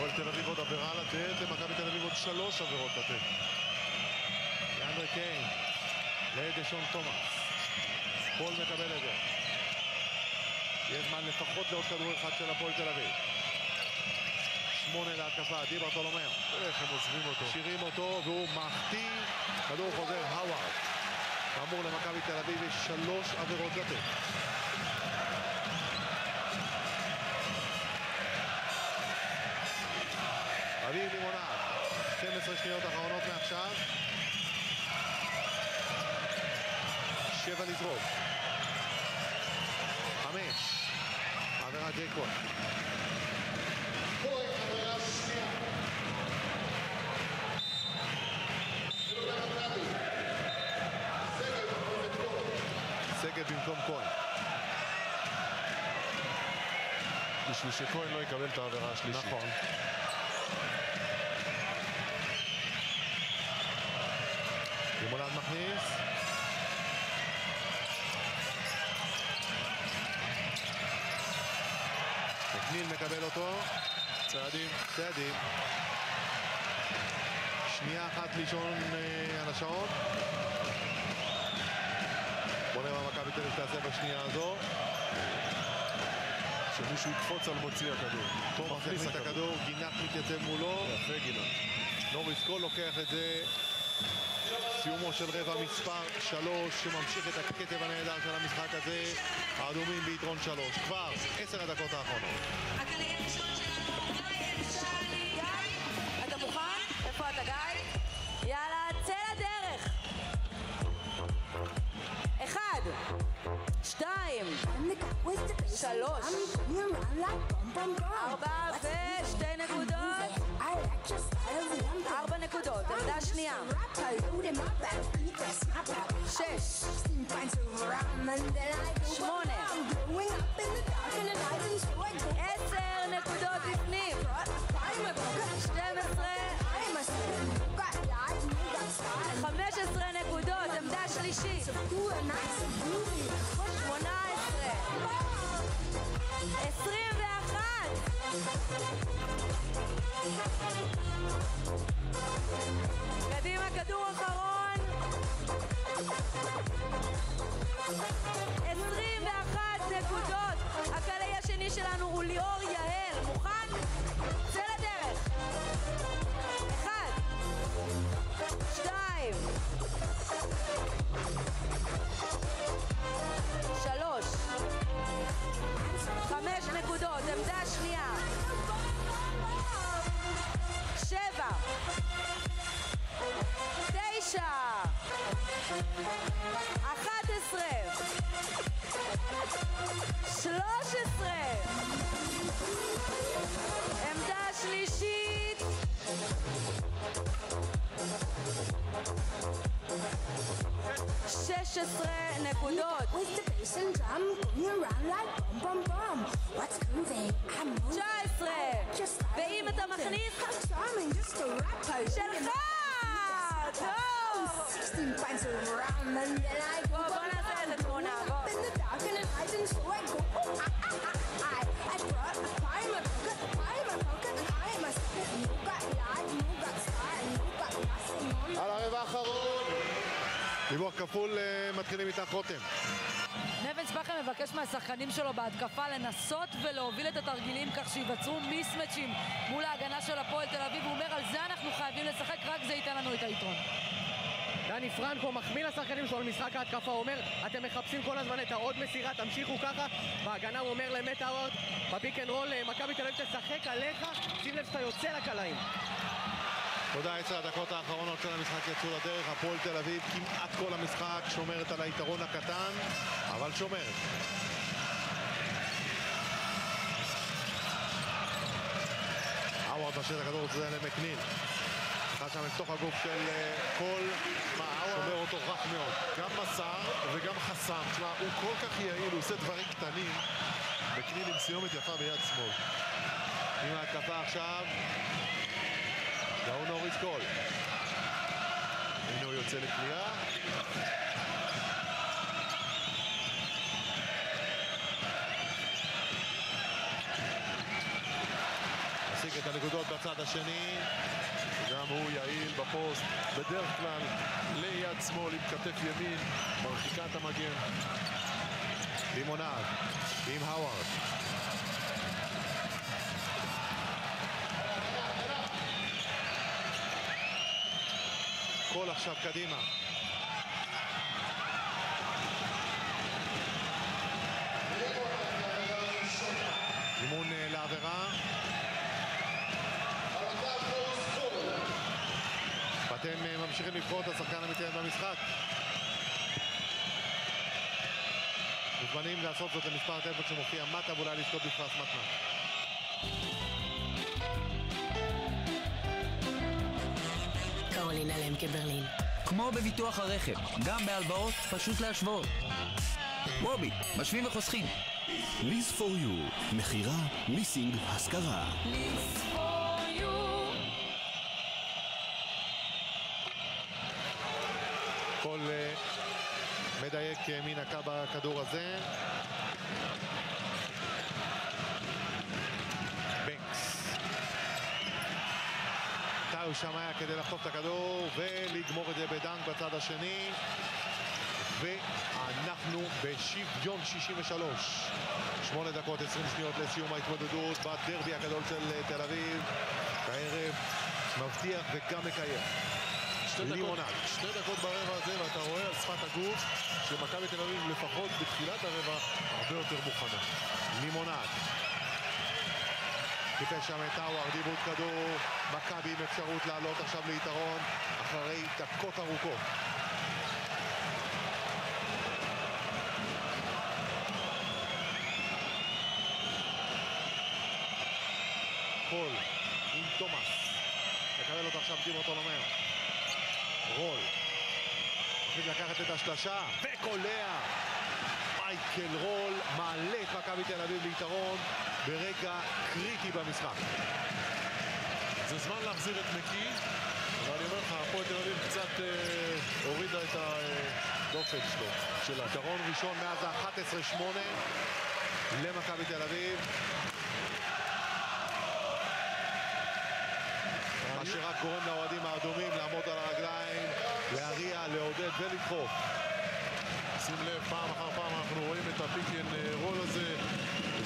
Speaker 2: הפועל תל אביב עוד עבירה לתת, למכבי תל אביב עוד שלוש עבירות לתת.
Speaker 1: יאנדרה קיין, לדשון תומאס. פול מקבל את זה. יש זמן לפחות לעוד כדור אחד של הפועל תל אביב. שמונה להתקפה, די ברטולומיאו.
Speaker 2: איך הם עוזבים אותו.
Speaker 1: משאירים אותו והוא מחטיא. כדור חוזר, האווארד. כאמור למכבי תל אביב יש שלוש עבירות לתת. אביב לימונד, 12 שניות אחרונות מעכשיו. שבע לזרוק. חמש. עבירת ג'יי כהן. שגב במקום כהן.
Speaker 2: בשביל שכהן לא יקבל את העבירה השלישית.
Speaker 1: נכון. לימונד מכניס. מקניל מקבל אותו.
Speaker 2: צעדים.
Speaker 1: צעדים. שנייה אחת לישון אה, על השעון. בוא נראה מה מכבי תל אביב תעשה בשנייה הזו.
Speaker 2: שמישהו יקפוץ על מוציא הכדור.
Speaker 1: תומאס
Speaker 2: מכניס
Speaker 1: את הכדור, גינת מתייצב מולו.
Speaker 2: יפה גינה.
Speaker 1: נוריס קול לוקח את זה. סיומו של רבע מספר שלוש, שממשיך את הקצב הנהדר של המשחק הזה. האדומים ביתרון שלוש. כבר עשר הדקות האחרונות.
Speaker 10: שש, שמונה, עשר נקודות בפנים. 12, 15 נקודות, עמדה שלישית. 18, 21. קדימה, כדור אחרון. 21 נקודות. הקלעי השני שלנו הוא ליאור יהל.
Speaker 8: 13 נקודות. 19! ואם אתה מכניס... שלך! טוב! בוא, בוא נעשה איזה תמונה, בוא.
Speaker 1: על דיווח כפול, אה, מתחילים איתך רותם.
Speaker 8: נבן ספאחיה מבקש מהשחקנים שלו בהתקפה לנסות ולהוביל את התרגילים כך שייווצרו מיסמצ'ים מול ההגנה של הפועל תל אביב. הוא אומר, על זה אנחנו חייבים לשחק, רק זה ייתן לנו את היתרון.
Speaker 9: דני פרנקו מחמיא לשחקנים שלו על משחק ההתקפה, הוא אומר, אתם מחפשים כל הזמן את העוד מסירה, תמשיכו ככה. בהגנה הוא אומר למט האוורד, ב pick and roll, אה, מכבי תל אביב תשחק עליך, שים לב שאתה יוצא לקלעים.
Speaker 1: תודה, עשר הדקות האחרונות של המשחק יצאו לדרך. הפועל תל אביב כמעט כל המשחק שומרת על היתרון הקטן, אבל שומרת. האווארד משאיר את הכדור זה למקנין. נכנס שם לתוך הגוף של אה, קול, שומר אותו רך מאוד.
Speaker 2: גם מסר וגם חסם. תשמע, הוא כל כך יעיל, הוא עושה דברים קטנים. מקנין עם סיומת יפה ביד שמאל.
Speaker 1: עם ההתקפה עכשיו, נוריס קול.
Speaker 2: הנה הוא יוצא לקריאה.
Speaker 1: משיג את הנקודות בצד השני.
Speaker 2: גם הוא יעיל בפוסט, בדרך כלל ליד שמאל עם כתף ימין, מרחיקה את המגן.
Speaker 1: לימונד עם האווארד. קול עכשיו קדימה. אימון אה, לעבירה. ואתם אה, ממשיכים לבחור את השחקן המתאם במשחק. מוזמנים לעשות זאת למספר הטלפון שמופיע מטה ואולי לזכות בפרס מתנה.
Speaker 4: קרולינה למקה ברלין.
Speaker 39: כמו בביטוח הרכב, גם בהלוואות פשוט להשוות. וובי, משווים וחוסכים.
Speaker 38: ליס פור יו, מכירה, ליסינג, השכרה.
Speaker 1: כל אה, מדייק אה, מן הקו בכדור הזה. בנקס. טאו שם היה כדי לחטוף את הכדור ולגמור את זה בדנק בצד השני. ואנחנו בשוויון 63. שמונה דקות 20 שניות לסיום ההתמודדות בדרבי הגדול של אה, תל אביב. הערב מבטיח וגם מקיים.
Speaker 2: שתי דקות. שתי דקות ברבע הזה, ואתה רואה על שפת הגוף שמכבי תל אביב לפחות בתחילת הרבע הרבה יותר מוכנה.
Speaker 1: לימונד. חיפש שם את האווארד, עיבוד כדור, מכבי עם אפשרות לעלות עכשיו ליתרון אחרי דקות ארוכות. קול עם תומאס. מקבל אותו עכשיו דימו טולומר. רול. מחליט לקחת את השלשה וקולע. מייקל רול מעלה את מכבי תל אביב ליתרון ברגע קריטי במשחק.
Speaker 2: זה זמן להחזיר את מקי, ואני אומר לך, הפועל תל אביב קצת אה, הורידה את הדופק שלו. שלה.
Speaker 1: יתרון ראשון מאז ה-11-8 למכבי תל אביב. מה שרק גורם לאוהדים האדומים לעמוד על הרגליים, להריע, לעודד ולדחוף.
Speaker 2: שים לב, פעם אחר פעם אנחנו רואים את הפיקן רול הזה,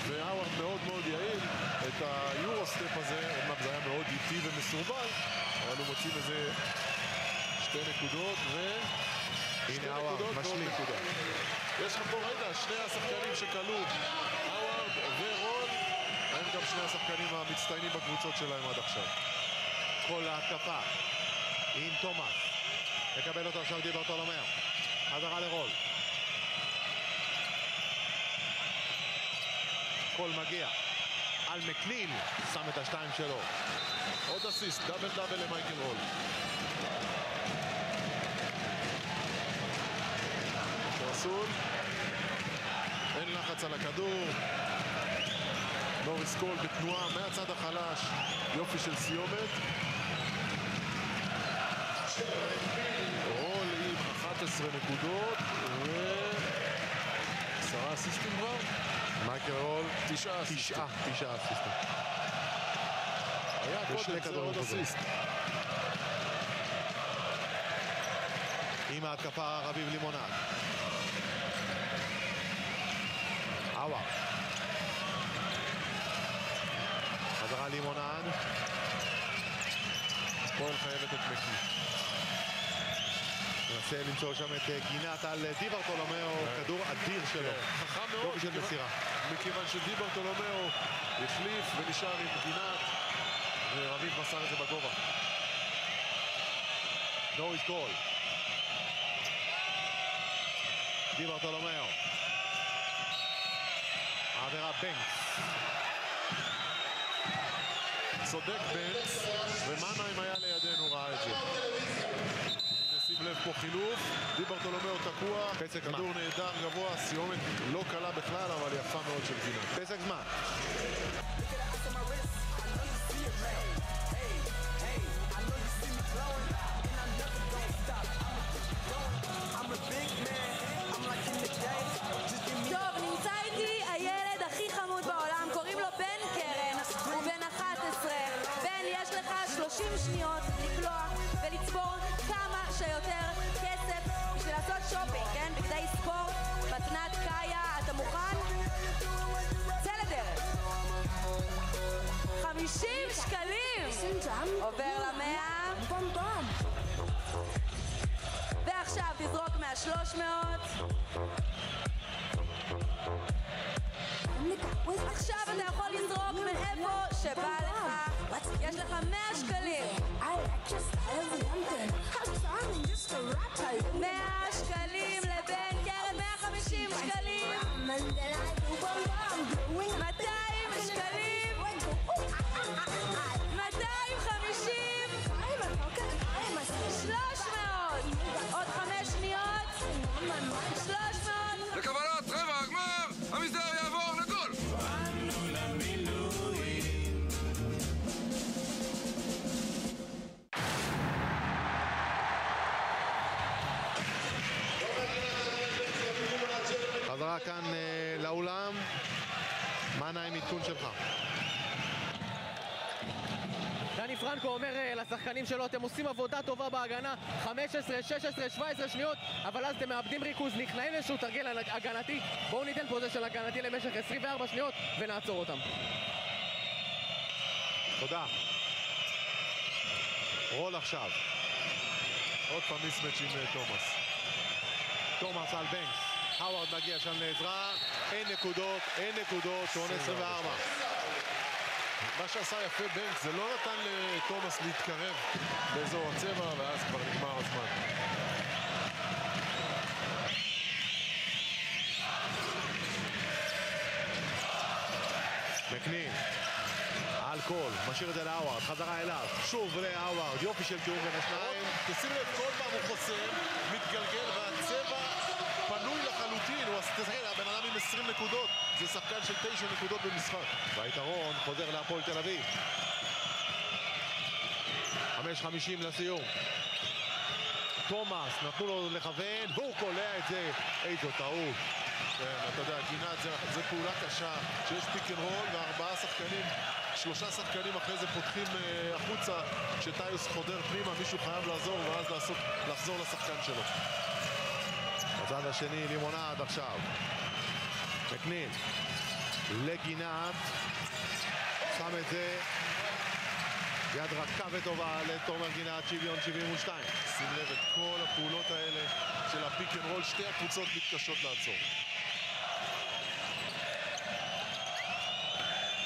Speaker 2: והאווארד מאוד מאוד יעיל. את היורו-סטפ הזה, אמנם זה היה מאוד איטי ומסורבל, אבל הוא מוציא מזה שתי נקודות, ו... שתי
Speaker 1: האווארד משלים.
Speaker 2: יש לך פה רגע, שני השחקנים שכלו, האווארד ורול, הם גם שני השחקנים המצטיינים בקבוצות שלהם עד עכשיו.
Speaker 1: כל ההתקפה עם תומאס. מקבל אותו עכשיו דיבר טולומר. חזרה לרול. קול מגיע. על מקנין שם את השתיים שלו.
Speaker 2: עוד אסיסט, דאבל דאבל למייקל רול. לחץ על הכדור. נוריס קול בתנועה מהצד החלש, יופי של סיומת. רול עם 11 נקודות, ועשרה אסיסטים כבר?
Speaker 1: מייקל רול,
Speaker 2: תשעה אסיסטים.
Speaker 1: תשעה, אסיסטים.
Speaker 2: היה קודם, זה עוד. אסיסט.
Speaker 1: עם ההתקפה רביב לימונד. עוואר. חזרה לימונד.
Speaker 2: הפועל חייבת את מקי.
Speaker 1: מנסה למצוא שם את אה, גינת על אה, די ברטולומיאו, כדור אדיר שלו.
Speaker 2: כן. חכם מאוד,
Speaker 1: של מסירה.
Speaker 2: מכיוון שדי ברטולומיאו החליף ונשאר עם גינת, ורביב מסר את זה בגובה.
Speaker 1: נוריס קול. די ברטולומיאו. העבירה בנקס.
Speaker 2: צודק בנץ, ומנהיים היה לידינו, ראה את זה. לב פה חילוף, די ברטולומיאו תקוע, כדור נהדר גבוה, סיומת לא קלה בכלל, אבל יפה מאוד של גינת.
Speaker 1: פסק זמן.
Speaker 4: שבא לך. יש לך 100 שקלים.
Speaker 1: שלך.
Speaker 9: דני פרנקו אומר אה, לשחקנים שלו, אתם עושים עבודה טובה בהגנה, 15, 16, 17 שניות, אבל אז אתם מאבדים ריכוז, נכנעים לאיזשהו תרגיל הגנתי. בואו ניתן פוזיישן הגנתי למשך 24 שניות ונעצור אותם.
Speaker 1: תודה. רול עכשיו.
Speaker 2: עוד פעם מיסמץ' עם אה, תומאס.
Speaker 1: תומאס על בנקס. האווארד מגיע שם לעזרה. אין נקודות, אין נקודות, שעונה 24.
Speaker 2: מה שעשה יפה בנק זה לא נתן לתומאס להתקרב באזור הצבע, ואז כבר נגמר הזמן.
Speaker 1: מקנין. קול, משאיר את זה להאווארד, חזרה אליו, שוב להאווארד, יופי של תיאום בין השניים.
Speaker 2: תשים לב, כל פעם הוא חוסם, מתגלגל, והצבע תסתכל, הבן אדם עם 20 נקודות, זה שחקן של 9 נקודות במשחק.
Speaker 1: והיתרון חוזר להפועל תל אביב. 5.50 לסיום. תומאס, נתנו לו לכוון, והוא קולע את זה. איזו טעות.
Speaker 2: כן, אתה יודע, גינת זה, זה פעולה קשה, שיש pick and roll וארבעה שחקנים, שלושה שחקנים אחרי זה פותחים אה, החוצה, כשטיוס חודר פנימה, מישהו חייב לעזור ואז לעשות, לחזור לשחקן שלו.
Speaker 1: בצד השני לימונד עכשיו. מקנין. לגינת. שם את זה. יד רכה וטובה לתומר גינת, שוויון 72.
Speaker 2: שים לב את כל הפעולות האלה של ה pick and roll, שתי הקבוצות מתקשות לעצור.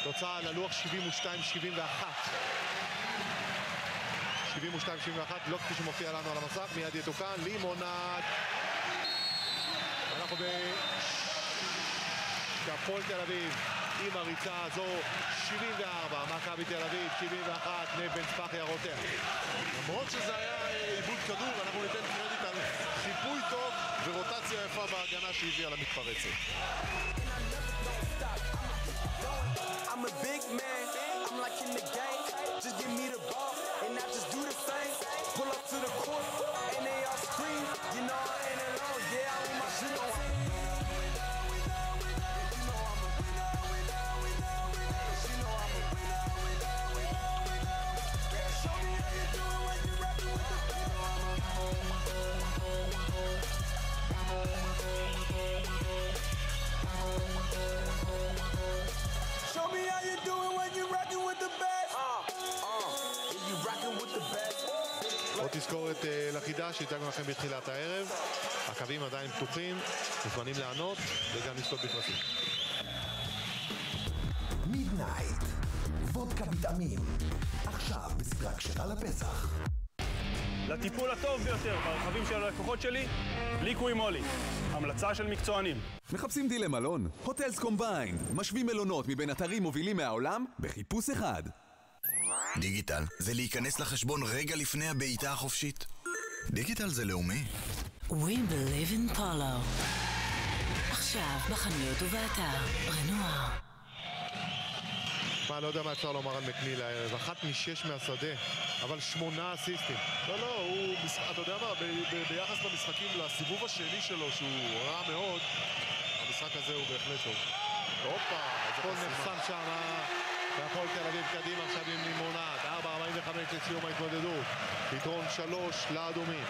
Speaker 1: תוצאה ללוח 72-71. 72-71, לא כפי שמופיע לנו על המסך, מיד יתוקן, לימונד. אנחנו ב... הפועל תל אביב עם הריצה הזו, 74, מכבי תל אביב, 71, ניב בן ספחיה רותח.
Speaker 2: למרות שזה היה אה, איבוד כדור, אנחנו ניתן קרדיט על חיפוי טוב ורוטציה יפה בהגנה שהביאה למתפרצת.
Speaker 40: I'm a big man, I'm like in the game. Just give me the ball, and I just do the same. Pull up to the court,
Speaker 1: תזכורת אה, לחידה שהצגנו לכם בתחילת הערב. הקווים עדיין פתוחים, מוזמנים לענות וגם לזכות בפרסים.
Speaker 41: Midnight, וודקה בטעמים, עכשיו בסדרה כשרה לפסח.
Speaker 34: לטיפול הטוב ביותר ברכבים של הלקוחות שלי, Liqui Moly. המלצה של מקצוענים.
Speaker 42: מחפשים דיל למלון? HotelsCombined. משווים מלונות מבין אתרים מובילים מהעולם בחיפוש אחד.
Speaker 43: דיגיטל זה להיכנס לחשבון רגע לפני הבעיטה החופשית. דיגיטל זה לאומי.
Speaker 44: We believe in polo. עכשיו בחנויות ובאתר, רנואר.
Speaker 1: מה, לא יודע מה אפשר לומר על מקניל הערב. אחת משש מהשדה, אבל שמונה אסיסטים.
Speaker 2: לא, לא, הוא, אתה יודע מה, ב- ב- ביחס למשחקים, לסיבוב השני שלו, שהוא רע מאוד, המשחק הזה הוא בהחלט טוב. הופה, איזה
Speaker 1: הכל
Speaker 2: חסימה.
Speaker 1: נחסם שם, והפועל תל אביב קדימה עכשיו עם לימונד, 4.45 לסיום ההתמודדות, יתרון שלוש לאדומים.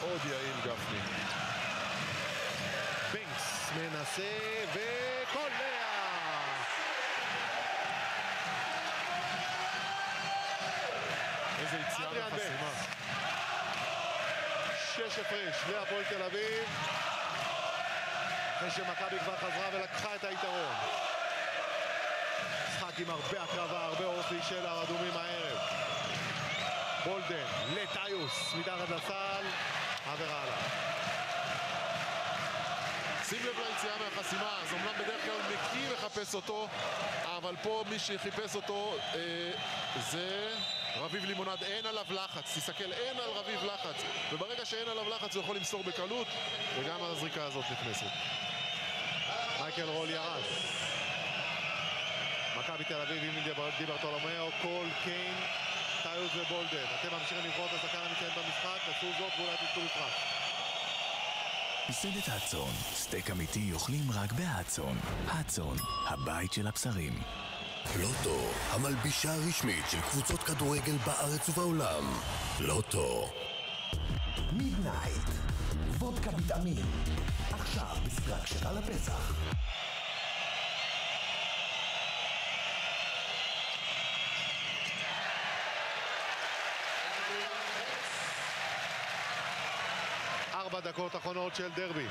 Speaker 2: עוד יעיל גפני.
Speaker 1: בנקס מנסה וקולע!
Speaker 2: איזה יציאה בחסימה.
Speaker 1: שש הפרש להפועל תל אביב, אחרי שמכבי כבר חזרה ולקחה את היתרון. משחק עם הרבה הקרבה, הרבה אופי של האדומים הערב. בולדן לטיוס מתחת לסל, עבירה עליו.
Speaker 2: שים לב ליציאה מהחסימה, אז אומנם בדרך כלל מקי מחפש אותו, אבל פה מי שחיפש אותו אה, זה רביב לימונד, אין עליו לחץ, תסתכל, אין על רביב לחץ, וברגע שאין עליו לחץ הוא יכול למסור בקלות, וגם הזריקה הזאת נכנסת.
Speaker 1: מייקל רול ירד. מכבי תל אביב עם דיבר- דיברטולומיאו, קול, קיין, טיוס ובולדן. אתם ממשיכים לבחור את השחקן המצטיין במשחק, תעשו זאת ואולי תזכו בפרס.
Speaker 21: מסעדת הצאן, סטייק אמיתי אוכלים רק בהצאן. הצאן, הבית של הבשרים.
Speaker 38: לוטו, המלבישה הרשמית של קבוצות כדורגל בארץ ובעולם. לוטו.
Speaker 41: מידנייט, וודקה בטעמים, עכשיו בסדרה כשרה לפסח.
Speaker 1: ארבע דקות אחרונות של דרבי.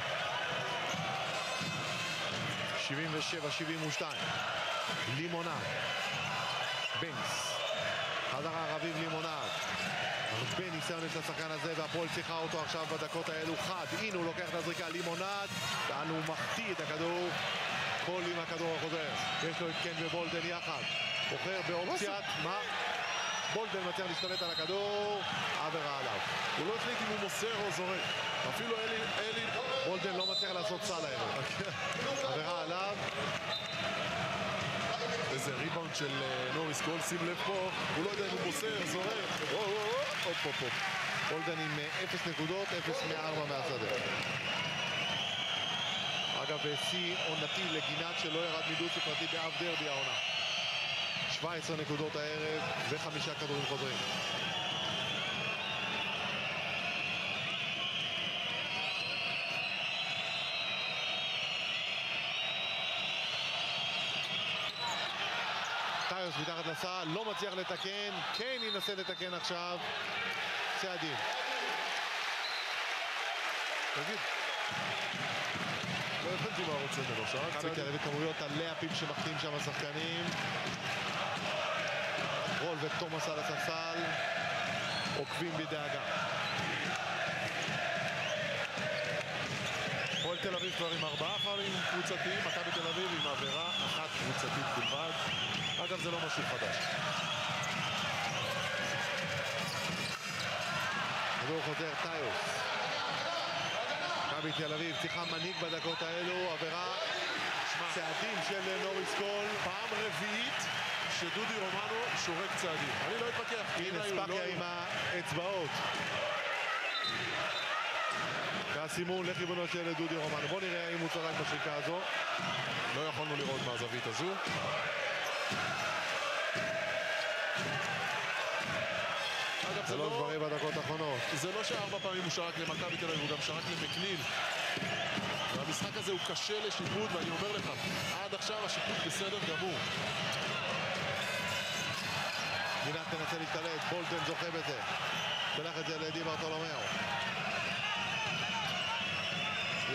Speaker 1: 77-72. לימונד. בנקס. חזרה רביב לימונד. הרבה ניסיון יש לשחקן הזה והפועל צריכה אותו עכשיו בדקות האלו חד. הנה הוא לוקח את הזריקה, לימונד. כאן הוא מחטיא את הכדור. קול עם הכדור החוזר. יש לו את קיין ובולדן יחד. בוחר באופציית, מה? בולדן מצליח להשתלט על הכדור, עבירה עליו.
Speaker 2: הוא לא החליט אם הוא מוסר או זורק. אפילו אלי, אלי...
Speaker 1: בולדן לא מצליח לעשות סל הערב. עבירה עליו.
Speaker 2: איזה ריבאונד של אה, נוריס קול, שים לב פה, הוא לא יודע אם הוא מוסר, זורק. הופ, הופ, הופ.
Speaker 1: בולדן עם אה, אפס נקודות, אפס מארבע מהשדה. אגב, אה, שיא עונתי לגינת שלא ירד מדו ספרתי באף דרבי העונה. 17 נקודות הערב וחמישה כדורים חוזרים. טיוס מתחת לסל, לא מצליח לתקן, כן ינסה לתקן עכשיו. צעדים.
Speaker 2: תגיד. לא הבנתי מה רוצה ממנו, שרק צעדים.
Speaker 1: כמויות הלאפים שמחטאים שם השחקנים. רול ותומאס על הספסל, עוקבים בדאגה. הפועל
Speaker 2: תל אביב כבר עם ארבעה פאולים קבוצתיים, מכבי תל אביב עם עבירה אחת קבוצתית בלבד. אגב, זה לא משהו חדש.
Speaker 1: כדור חוזר טיוס. מכבי תל אביב צריכה מנהיג בדקות האלו, עבירה, צעדים של נוריס קול.
Speaker 2: פעם רביעית שדודי רומנו שורק צעדים. אני לא אתווכח.
Speaker 1: הנה
Speaker 2: הוא לא-
Speaker 1: ספקיה עם האצבעות. והסימון לכיוונו של דודי רומנו. בואו נראה אם הוא צדק בשריקה הזו.
Speaker 2: לא יכולנו לראות מהזווית הזו. זה
Speaker 1: שלוש
Speaker 2: לא...
Speaker 1: ברבע דקות האחרונות.
Speaker 2: זה לא שארבע פעמים הוא שרק למכבי תל אביב, הוא גם שרק למקנין. והמשחק הזה הוא קשה לשיפוט, ואני אומר לך, עד עכשיו השיפוט בסדר גמור.
Speaker 1: גינת תנסה להשתלט, בולדן זוכה בזה. שלח את זה לדי ברטולומיאו.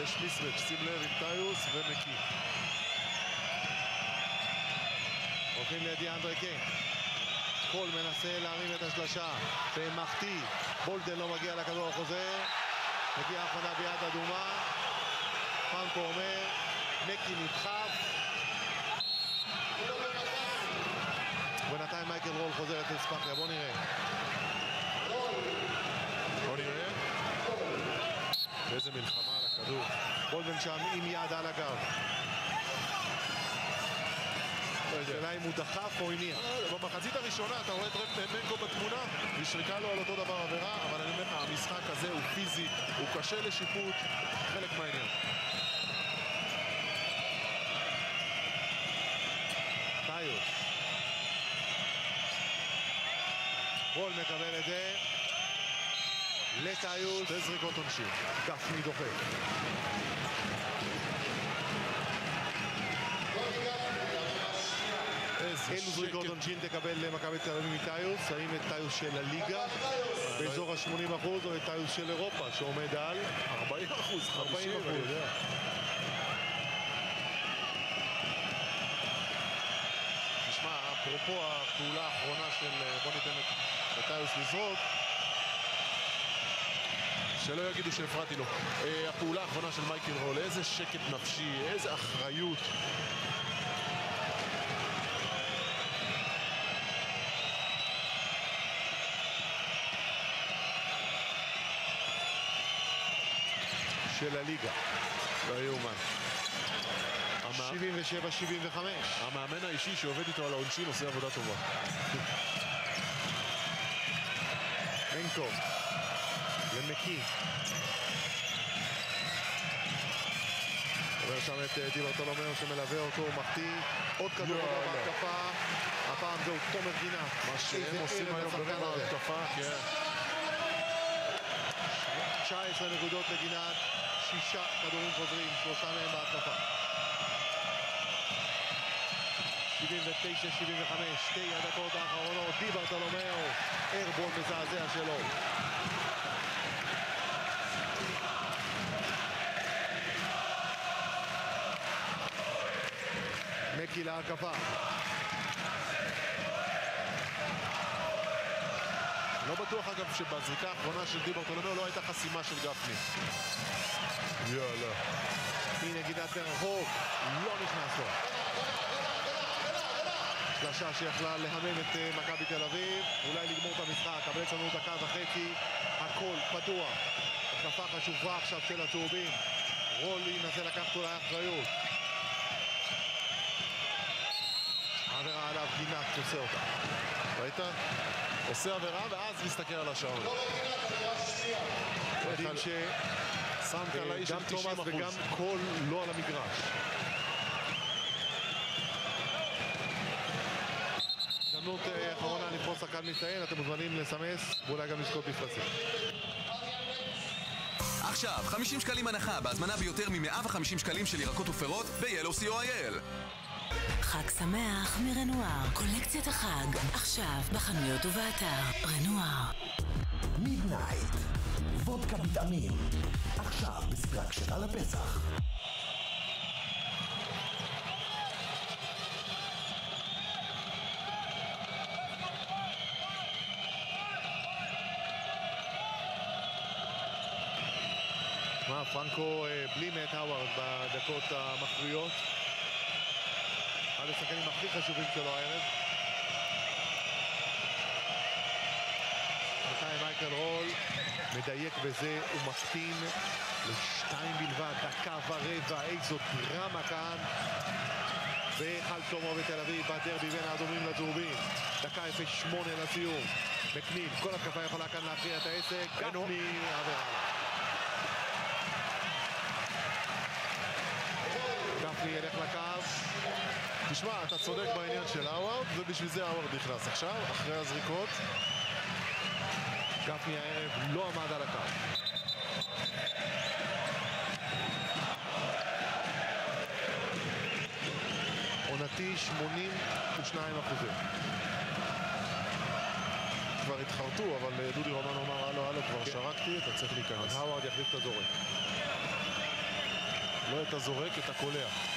Speaker 2: יש mismatch, שים לב עם טיוס ומקי.
Speaker 1: הולכים לידי אנדרי קיין. קול מנסה להרים את השלשה. ומחטיא. בולדן לא מגיע לכדור החוזר. מגיעה הכנה ביד אדומה. פרנקו אומר, מקי נדחף. בינתיים מייקל רול חוזר את ספקיה, בוא נראה.
Speaker 2: בוא נראה. איזה מלחמה על הכדור.
Speaker 1: בולדן שם עם יד על הגב. השאלה אם הוא דחף או הניע.
Speaker 2: במחצית הראשונה אתה רואה את רפננקו בתמונה, נשרקה לו על אותו דבר עבירה, אבל אני אומר המשחק הזה הוא פיזי, הוא קשה לשיפוט, חלק מהעניין.
Speaker 1: טיוס. רול מקבל את זה. לטיוס.
Speaker 2: שתי זריקות עונשין.
Speaker 1: גפני דוחק. אילו זריקות עונשין תקבל מכבי תל אביב מטיוס? האם את טיוס של הליגה באזור ה-80% או את טיוס של אירופה שעומד על
Speaker 2: 40 אחוז,
Speaker 1: 40 אחוז.
Speaker 2: תשמע, אפרופו הפעולה האחרונה של בוא ניתן לטיוס לזרוק, שלא יגידו שהפרעתי לו. אה, הפעולה האחרונה של מייקל רול, איזה שקט נפשי, איזה אחריות.
Speaker 1: של הליגה.
Speaker 2: לא יאומן.
Speaker 1: 77-75.
Speaker 2: המאמן האישי שעובד איתו על העונשין עושה עבודה טובה.
Speaker 1: מנקו. למקי. עובר שם את אה, די ברטולומיאו שמלווה אותו, מחטיא. עוד כדור. עובר בהתקפה. הפעם זהו תומר גינת.
Speaker 2: מה שהם עושים היום
Speaker 1: הזה.
Speaker 2: ההתקפה, כן.
Speaker 1: 19 נקודות לגינת, שישה כדורים חוזרים, שלושה מהם בהתקפה. 79-75, שתי הדקות האחרונות, די ברטולומיאו, ארבון מזעזע שלו. מקי להתקפה.
Speaker 2: לא בטוח אגב שבזריקה האחרונה של די ברטולומיאו לא הייתה חסימה של גפני. יאללה.
Speaker 1: הנה גידת מרחוק, לא נכנס לו. שלושה שיכלה להמם את אה, מכבי תל אביב, אולי לגמור את המשחק, אבל יש לנו דקה וחצי, הכל פתוח. התקפה חשובה עכשיו של הצהובים. רולי ינסה לקחת אולי אחריות. עבירה עליו, גינת עושה אותה.
Speaker 2: ראית? עושה עבירה ואז מסתכל על השעון.
Speaker 1: מדהים ש...
Speaker 2: שמת על האיש
Speaker 1: גם
Speaker 2: של
Speaker 1: תומאס
Speaker 2: 90
Speaker 1: וגם קול לא על המגרש. הזדמנות אה, אחרונה לתפוס שחקן מצטיין, אתם מוזמנים לסמס ואולי גם לזכות בפרסים.
Speaker 42: עכשיו, 50 שקלים הנחה בהזמנה ביותר מ-150 שקלים של ירקות ופירות ב-Yellow co.il.
Speaker 44: חג שמח מרנואר, קולקציית החג, עכשיו בחנויות ובאתר רנואר.
Speaker 41: מידנייט, וודקה בטעמים, עכשיו בסדרה כשרה לפסח.
Speaker 1: פרנקו אה, בלי מאט האווארד בדקות המכריעות. אחד השחקנים הכי חשובים שלו הערב. בינתיים מייקל רול מדייק בזה ומקטין לשתיים בלבד, דקה ורבע, איזו דרמה כאן. והיכל שלמה בתל אביב בדרבי בין האדומים לצהובים. דקה 0-8 לסיום. מקנין, כל התקפה יכולה כאן להכריע את העסק. גפני, עבירה. גפני ילך לקו.
Speaker 2: תשמע, אתה צודק בעניין של האווארד, ובשביל זה האווארד נכנס עכשיו, אחרי הזריקות.
Speaker 1: גפני הערב לא עמד על הקו. עונתי 82 אחוזים.
Speaker 2: כבר התחרטו, אבל אה, דודי רומן אמר, הלו, הלו, כבר
Speaker 1: כן.
Speaker 2: שרקתי, אתה צריך להיכנס.
Speaker 1: האווארד יחליף את הזורק.
Speaker 2: לא את הזורק, את הקולע.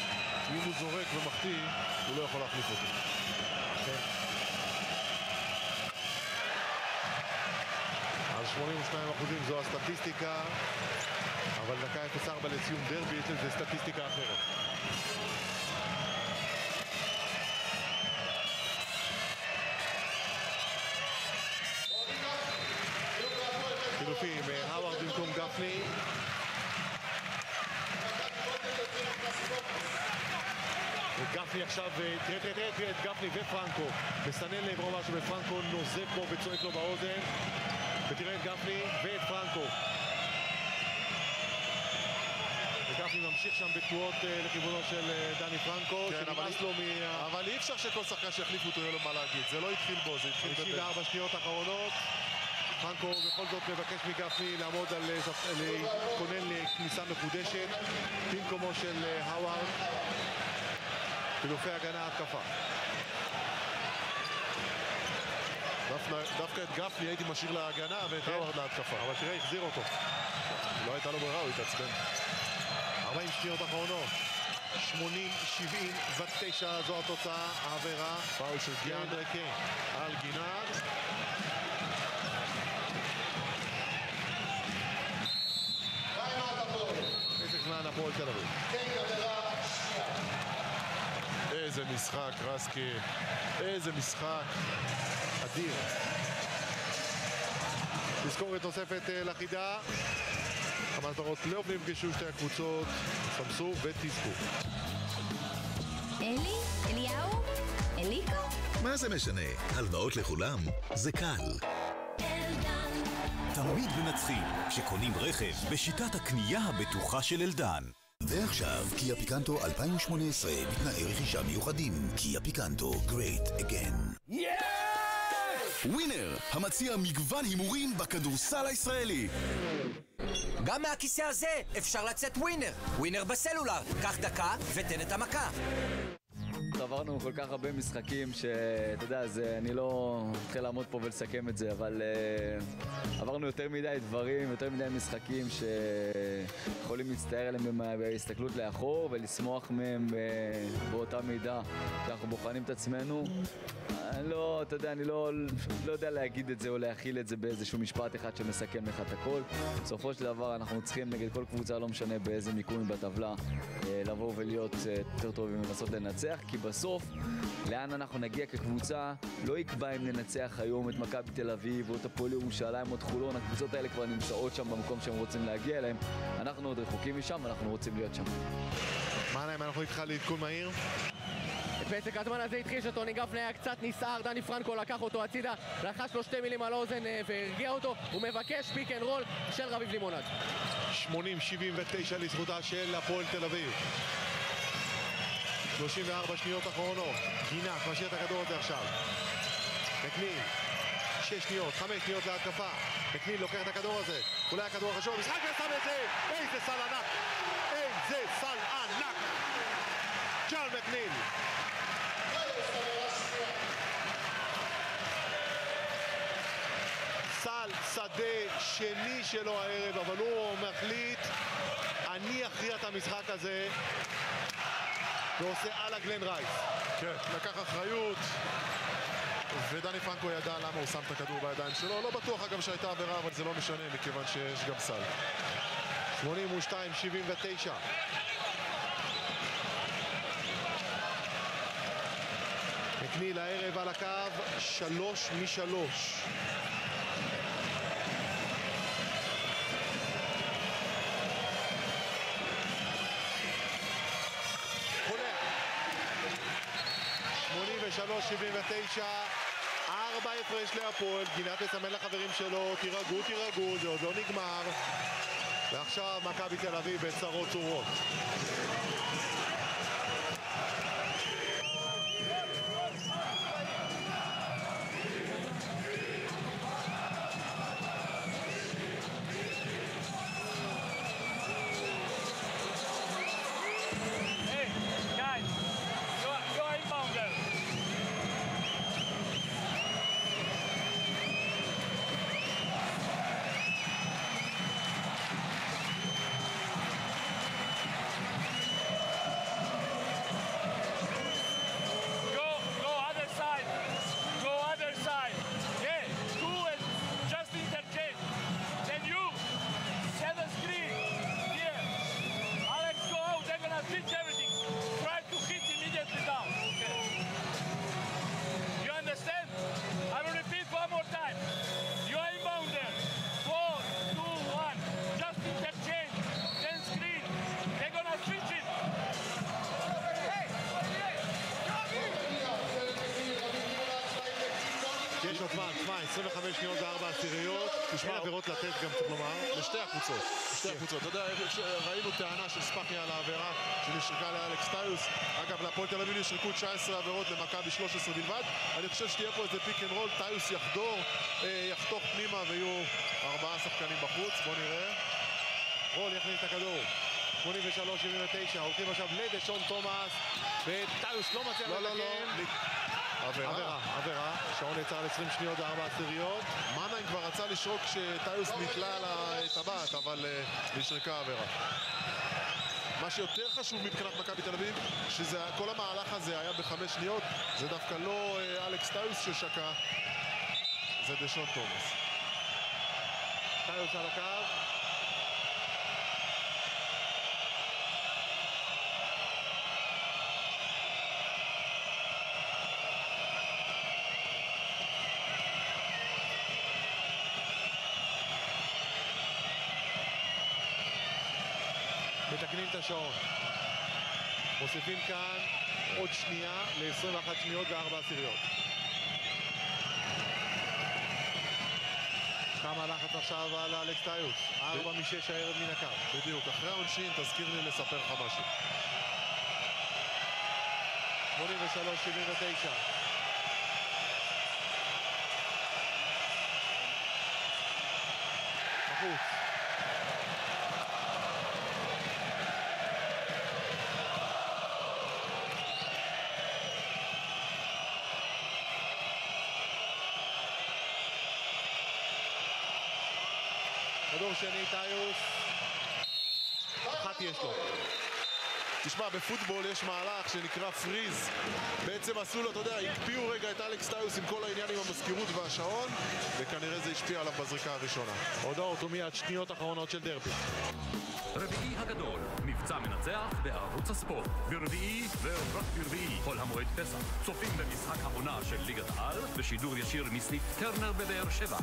Speaker 2: אם הוא זורק ומחטיא, הוא לא יכול להחליף אותו.
Speaker 1: כן. אז 82 אחוזים זו הסטטיסטיקה, אבל דקה 0-4 לסיום דרבי, יש לזה סטטיסטיקה אחרת. חילופים, אה, האווארד במקום גפני. וגפני עכשיו, אה, תראה, תראה, תראה, תראה את גפני ופרנקו. מסנן לעברו משהו ופרנקו נוזף בו וצועק לו באוזן. ותראה את גפני ואת פרנקו. וגפני ממשיך שם בתנועות אה, לכיוונו של אה, דני פרנקו
Speaker 2: כן, אבל
Speaker 1: שנמאס לו מה...
Speaker 2: אבל אי אפשר שכל שחקן שיחליפו אותו יהיה לו מה להגיד. זה לא התחיל בו, זה התחיל...
Speaker 1: 54 שניות אחרונות. פרנקו בכל זאת מבקש מגפני לעמוד על... להתכונן לכניסה מחודשת. במקומו של האווארד חילופי הגנה התקפה
Speaker 2: דווקא- את גפני הייתי משאיר להגנה ואת האווארד להתקפה.
Speaker 1: אבל תראה, החזיר אותו.
Speaker 2: לא הייתה לו ברירה, הוא התעצבן.
Speaker 1: 40 שניות אחרונות. 80-79 זו התוצאה, העבירה.
Speaker 2: פאול של
Speaker 1: דיאנדרה קיין על גינת. עסק זמן הפועל תל אביב.
Speaker 2: איזה משחק, רסקי. איזה משחק.
Speaker 1: אדיר. תזכורת נוספת אה, לחידה. כמה סדרות פלייאוף נפגשו שתי הקבוצות, סמסו ותזכו.
Speaker 4: אלי? אליהו? אליקו?
Speaker 3: מה זה משנה? הלוואות לכולם זה קל.
Speaker 45: תמיד מנצחים כשקונים רכב בשיטת הקנייה הבטוחה של אלדן.
Speaker 3: ועכשיו, קיה פיקנטו 2018 בתנאי רכישה מיוחדים. קיה פיקנטו, great again. ווינר, המציע מגוון הימורים בכדורסל הישראלי.
Speaker 6: גם מהכיסא הזה אפשר לצאת ווינר. ווינר בסלולר. קח דקה ותן את המכה.
Speaker 26: עברנו כל כך הרבה משחקים שאתה יודע, זה, אני לא מתחיל לעמוד פה ולסכם את זה, אבל uh, עברנו יותר מדי דברים, יותר מדי משחקים שיכולים להצטער עליהם בהסתכלות לאחור ולשמוח מהם uh, באותה מידה כשאנחנו בוחנים את עצמנו. אני לא, אתה יודע, אני לא, לא יודע להגיד את זה או להכיל את זה באיזשהו משפט אחד שמסכם לך את הכל. בסופו של דבר אנחנו צריכים נגד כל קבוצה, לא משנה באיזה מיקום בטבלה, אה, לבוא ולהיות יותר טובים ולנסות לנצח, כי בסוף, לאן אנחנו נגיע כקבוצה, לא יקבע אם ננצח היום את מכבי תל אביב או את הפועל ירושלים או את חולון, הקבוצות האלה כבר נמצאות שם במקום שהם רוצים להגיע אליהם. אנחנו עוד רחוקים משם ואנחנו רוצים להיות שם.
Speaker 1: מה להם, אנחנו איתך לעדכון מהיר?
Speaker 9: פסק הזמן הזה התחיל שטוני גפני היה קצת נסער, דני פרנקו לקח אותו הצידה, לחש לו שתי מילים על האוזן אה, והרגיע אותו, הוא מבקש pick and roll של רביב לימונד.
Speaker 1: 80-79 לזכותה של הפועל תל אביב. 34 שניות אחרונות. גינת משאיר את הכדור הזה עכשיו. מקנין. 6 שניות, 5 שניות להתקפה. מקנין לוקח את הכדור הזה. אולי הכדור החשוב במשחק ושם את זה! איזה סל ענק! איזה סל ענק! ג'ון מקנין! סל שדה שני שלו הערב, אבל הוא מחליט, אני אכריע את המשחק הזה, ועושה על הגלן רייס.
Speaker 2: כן, לקח אחריות, ודני פרנקו ידע למה הוא שם את הכדור בידיים שלו. לא בטוח אגב שהייתה עבירה, אבל זה לא משנה, מכיוון שיש גם סל.
Speaker 1: 82-79. מקני לערב על הקו, שלוש משלוש. ארבע הפרש להפועל, גינת תסמן לחברים שלו, תירגעו, תירגעו, זה עוד לא נגמר. ועכשיו מכבי תל אביב בצרות צורות. 25 שניות וארבע עשיריות.
Speaker 2: תשמע,
Speaker 1: עבירות לתת גם צריך לומר.
Speaker 2: לשתי הקבוצות, לשתי הקבוצות. אתה יודע, ראינו טענה של ספחיה על העבירה שנשרקה לאלכס טיוס. אגב, להפועל תל אביב נשרקו 19 עבירות, למכבי 13 בלבד. אני חושב שתהיה פה איזה pick and roll, טיוס יחדור, אה, יחתוך פנימה ויהיו ארבעה שחקנים בחוץ. בואו נראה.
Speaker 1: רול יכניס את הכדור. 83-79, הולכים עכשיו לדשון תומאס, וטיוס לא מצליח
Speaker 2: לא, לא, לא. עבירה.
Speaker 1: עבירה. שעון נעצר על 20 שניות וארבע עשיריות.
Speaker 2: מנהיים כבר רצה לשרוק כשטיוס נתלה על הטבעת, אבל אה, נשרקה עבירה. מה שיותר חשוב מבחינת מכבי תל אביב, שכל המהלך הזה היה בחמש שניות, זה דווקא לא אה, אלכס טיוס ששקע, זה דשון תומאס.
Speaker 1: טיוס על הקו. מתקנים את השעון. מוסיפים כאן עוד שנייה ל-21 שניות וארבע עשיריות. כמה לחץ עכשיו על אלכס טיוס? ארבע משש הערב מן הקו.
Speaker 2: בדיוק, אחרי העונשין תזכיר לי לספר לך משהו.
Speaker 1: 83-79. בחוץ. שני, טיוס. אחת יש לו.
Speaker 2: תשמע, בפוטבול יש מהלך שנקרא פריז. בעצם עשו לו, אתה יודע, הקפיאו רגע את אלכס טיוס עם כל העניין עם המזכירות והשעון, וכנראה זה השפיע עליו בזריקה הראשונה.
Speaker 1: הודעות ומיד שניות אחרונות של דרבי.
Speaker 24: רביעי הגדול, מבצע מנצח בערוץ הספורט. ברביעי ורק ברביעי, חול המועד פסח. צופים במשחק העונה של ליגת העל, בשידור ישיר מסניף טרנר בבאר שבע.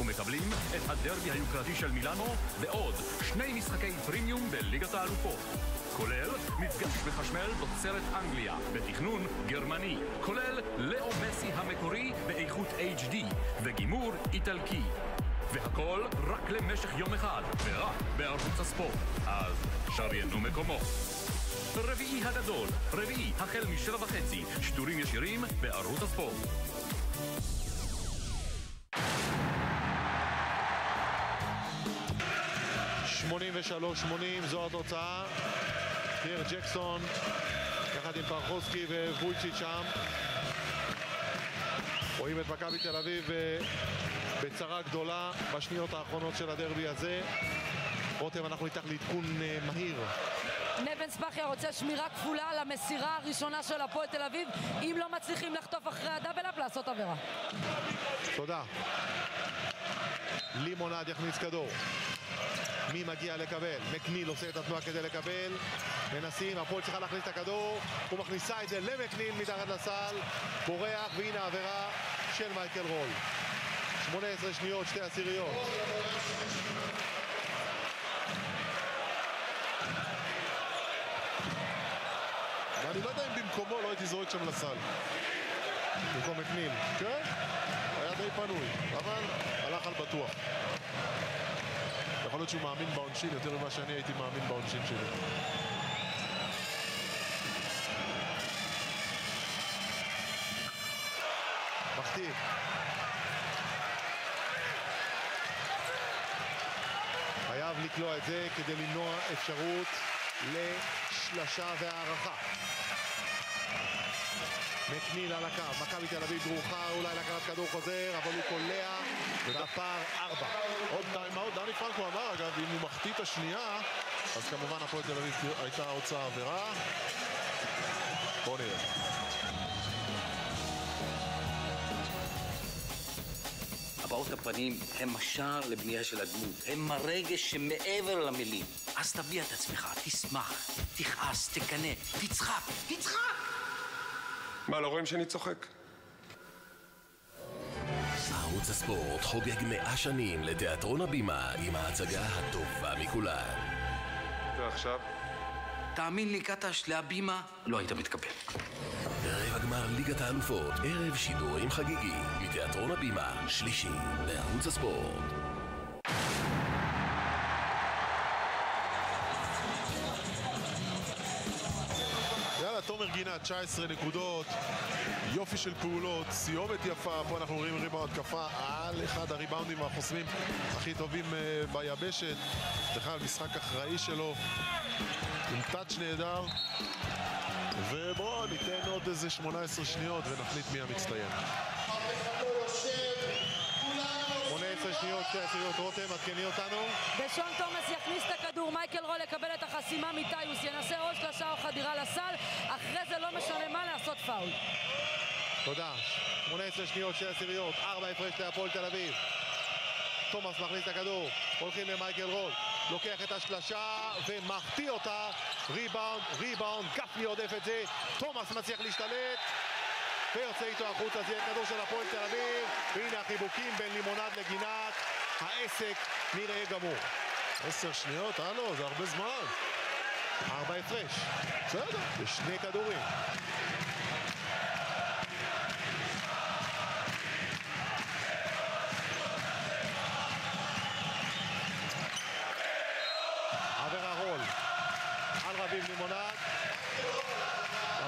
Speaker 24: ומקבלים את הדרבי היוקרתי של מילאנו, ועוד שני משחקי פרימיום בליגת האלופות. כולל מפגש בחשמל תוצרת אנגליה, בתכנון גרמני, כולל לאו מסי המקורי באיכות HD, וגימור איטלקי. והכל רק למשך יום אחד, ורק בערוץ הספורט. שריינו מקומו. רביעי הגדול, רביעי החל משבע וחצי, שידורים ישירים בערוץ הספורט.
Speaker 1: שמונים שמונים, זו התוצאה. פייר ג'קסון, יחד עם פרחוסקי ווולצ'יץ' שם. רואים את מכבי תל אביב אה, בצרה גדולה בשניות האחרונות של הדרבי הזה. רותם, אנחנו איתך לעדכון אה, מהיר.
Speaker 8: נבן ספחיה רוצה שמירה כפולה על המסירה הראשונה של הפועל תל אביב אם לא מצליחים לחטוף אחרי הדאבל-אפ לעשות עבירה.
Speaker 1: תודה. לימונד יכניס כדור. מי מגיע לקבל? מקניל עושה את התנועה כדי לקבל. מנסים, הפועל צריכה להכניס את הכדור. הוא מכניסה את זה למקניל מתחת לסל. בורח, והנה העבירה של מייקל רול. 18 שניות, שתי עשיריות.
Speaker 2: ואני לא יודע אם במקומו לא הייתי זורק שם לסל.
Speaker 1: במקום מקניל.
Speaker 2: כן, היה די פנוי, אבל הלך על בטוח. יכול להיות שהוא מאמין בעונשין יותר ממה שאני הייתי מאמין בעונשין שלי.
Speaker 1: מחטיא. חייב לקלוע את זה כדי למנוע אפשרות לשלשה והערכה. מקניל על הקו, מכבי תל אביב דרוכה אולי להקלת כדור חוזר, אבל הוא קולע, והפער ארבע.
Speaker 2: עוד טיימאוט, דני פרנקו אמר אגב, אם הוא מחטיא את השנייה, אז כמובן הפועל תל אביב הייתה הוצאה עבירה. בוא נראה.
Speaker 46: הבעות הפנים הם משל לבנייה של הדמות, הם הרגש שמעבר למילים. אז תביע את עצמך, תשמח, תכעס, תקנא, תצחק, תצחק!
Speaker 47: מה, לא רואים שאני צוחק?
Speaker 38: ערוץ הספורט חוגג מאה שנים לתיאטרון הבימה עם ההצגה הטובה מכולן.
Speaker 47: ועכשיו?
Speaker 46: תאמין לי, קטש, להבימה לא היית מתקבל.
Speaker 38: גמר ליגת האלופות, ערב שידורים חגיגי, מתיאטרון הבימה, שלישי, בערוץ הספורט.
Speaker 2: יאללה, תומר גינת, 19 נקודות, יופי של פעולות, סיומת יפה, פה אנחנו רואים ריבאונד התקפה על אחד הריבאונדים והחוסמים הכי טובים uh, ביבשת, בכלל משחק אחראי שלו, עם טאץ' נהדר, ובואו ניתן עוד איזה 18 שניות ונחליט מי המצטיין.
Speaker 1: 18 שניות, שתי עשיריות, רותם, עדכני אותנו.
Speaker 8: ושון תומאס יכניס את הכדור, מייקל רול יקבל את החסימה מטיוס, ינסה או שלושה או חדירה לסל, אחרי זה לא משנה מה לעשות פאול.
Speaker 1: תודה. 18 שניות, שתי עשיריות, ארבע הפרש להפועל תל אביב. תומאס מכניס את הכדור, הולכים למייקל רול, לוקח את השלשה ומחטיא אותה, ריבאונד, ריבאונד, גפני הודף את זה, תומאס מצליח להשתלט, ויוצא איתו החוצה, זה יהיה כדור של הפועל תל אביב, והנה החיבוקים בין לימונד לגינת, העסק נראה גמור.
Speaker 2: עשר שניות, הלו, זה הרבה זמן.
Speaker 1: ארבע הפרש.
Speaker 2: בסדר.
Speaker 1: ושני כדורים.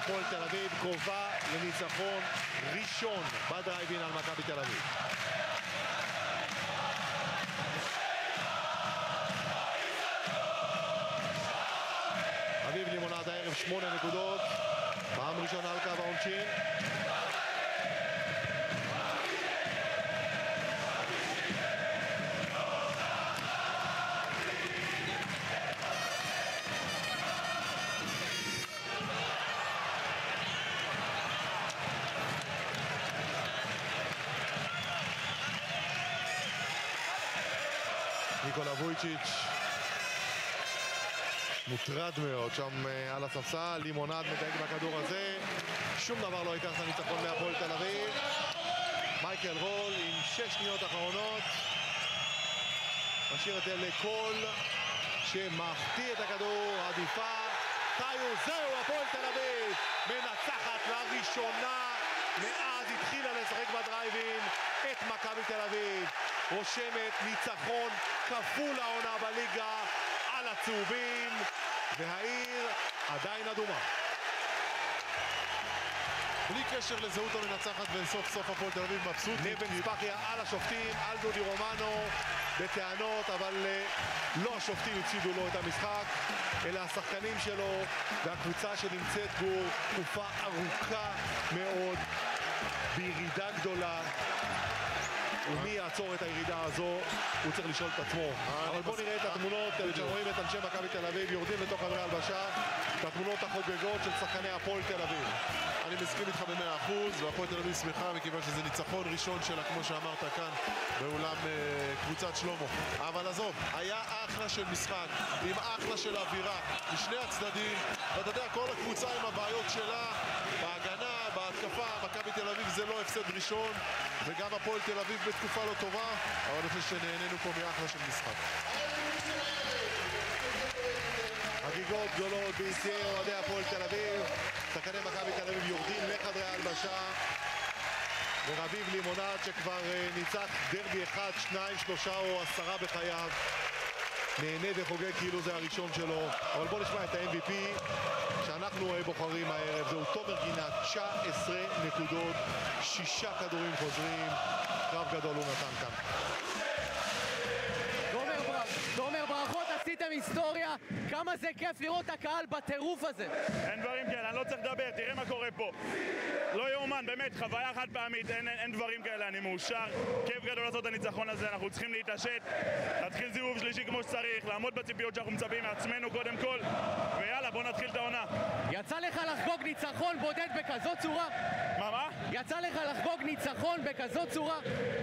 Speaker 1: הפועל תל אביב קרובה לניצחון ראשון בדרייבין על מכבי תל אביב. אביב לימונד הערב שמונה נקודות, פעם ראשונה על קו העונשין. ניקולה וויצ'יץ' מוטרד מאוד שם אה, על הספסל, לימונד מדייק בכדור הזה, שום דבר לא ייקח את הניצחון מהפועל תל אביב. מייקל רול עם שש שניות אחרונות, משאיר את זה לקול שמחטיא את הכדור, עדיפה, טיוס, זהו, הפועל תל אביב. מנצחת לראשונה. מאז התחילה לשחק בדרייבין את מכבי תל אביב, רושמת ניצחון כפול העונה בליגה על הצהובים, והעיר עדיין אדומה.
Speaker 2: בלי קשר לזהות המנצחת וסוף סוף הפועל תל אביב מבסוט.
Speaker 1: נבן ספחיה על השופטים, על דודי רומנו בטענות, אבל אה, לא השופטים הפסידו לו את המשחק, אלא השחקנים שלו והקבוצה שנמצאת בו תקופה ארוכה מאוד, בירידה גדולה. ומי יעצור את הירידה הזו, הוא צריך לשאול את עצמו. אבל בואו נראה את התמונות, אתם רואים את אנשי מכבי תל אביב יורדים לתוך חדרי הלבשה, את התמונות החוגגות של שחקני הפועל תל אביב.
Speaker 2: אני מסכים איתך במאה אחוז, והפועל תל אביב שמחה מכיוון שזה ניצחון ראשון שלה, כמו שאמרת כאן, באולם אה, קבוצת שלמה. אבל עזוב, היה אחלה של משחק, עם אחלה של אווירה, משני הצדדים, ואתה יודע, כל הקבוצה עם הבעיות שלה, בהגנה, בהתקפה, מכבי תל אביב זה לא הפסד ראשון, וגם הפועל תל אביב בתקופה לא טובה, אבל אני חושב שנהנינו פה מאחלה של משחק.
Speaker 1: חגיגות גדולות ביציעי אוהדי הפועל תל אביב. שחקני מכבי תל אביב יורדים לחדרי ההלבשה. ורביב לימונד שכבר אה, ניצח דרבי אחד, שניים, שלושה או עשרה בחייו. נהנה וחוגג כאילו זה הראשון שלו. אבל בואו נשמע את ה-MVP שאנחנו אה, בוחרים הערב. זהו תומר גינת, 19 נקודות, שישה כדורים חוזרים. קרב גדול הוא נתן כאן.
Speaker 9: עשיתם היסטוריה. כמה זה כיף לראות את הקהל בטירוף הזה.
Speaker 48: אין דברים כאלה, אני לא צריך לדבר, תראה מה קורה פה. לא יאומן, באמת, חוויה חד פעמית, אין, אין, אין דברים כאלה, אני מאושר. כיף גדול לעשות את הניצחון הזה, אנחנו צריכים להתעשת, להתחיל סיבוב שלישי כמו שצריך, לעמוד בציפיות שאנחנו מצפים מעצמנו קודם כל, ויאללה, בוא נתחיל את העונה.
Speaker 9: יצא לך לחגוג ניצחון בודד בכזאת צורה?
Speaker 48: מה, מה?
Speaker 9: יצא לך לחגוג ניצחון בכזאת צורה?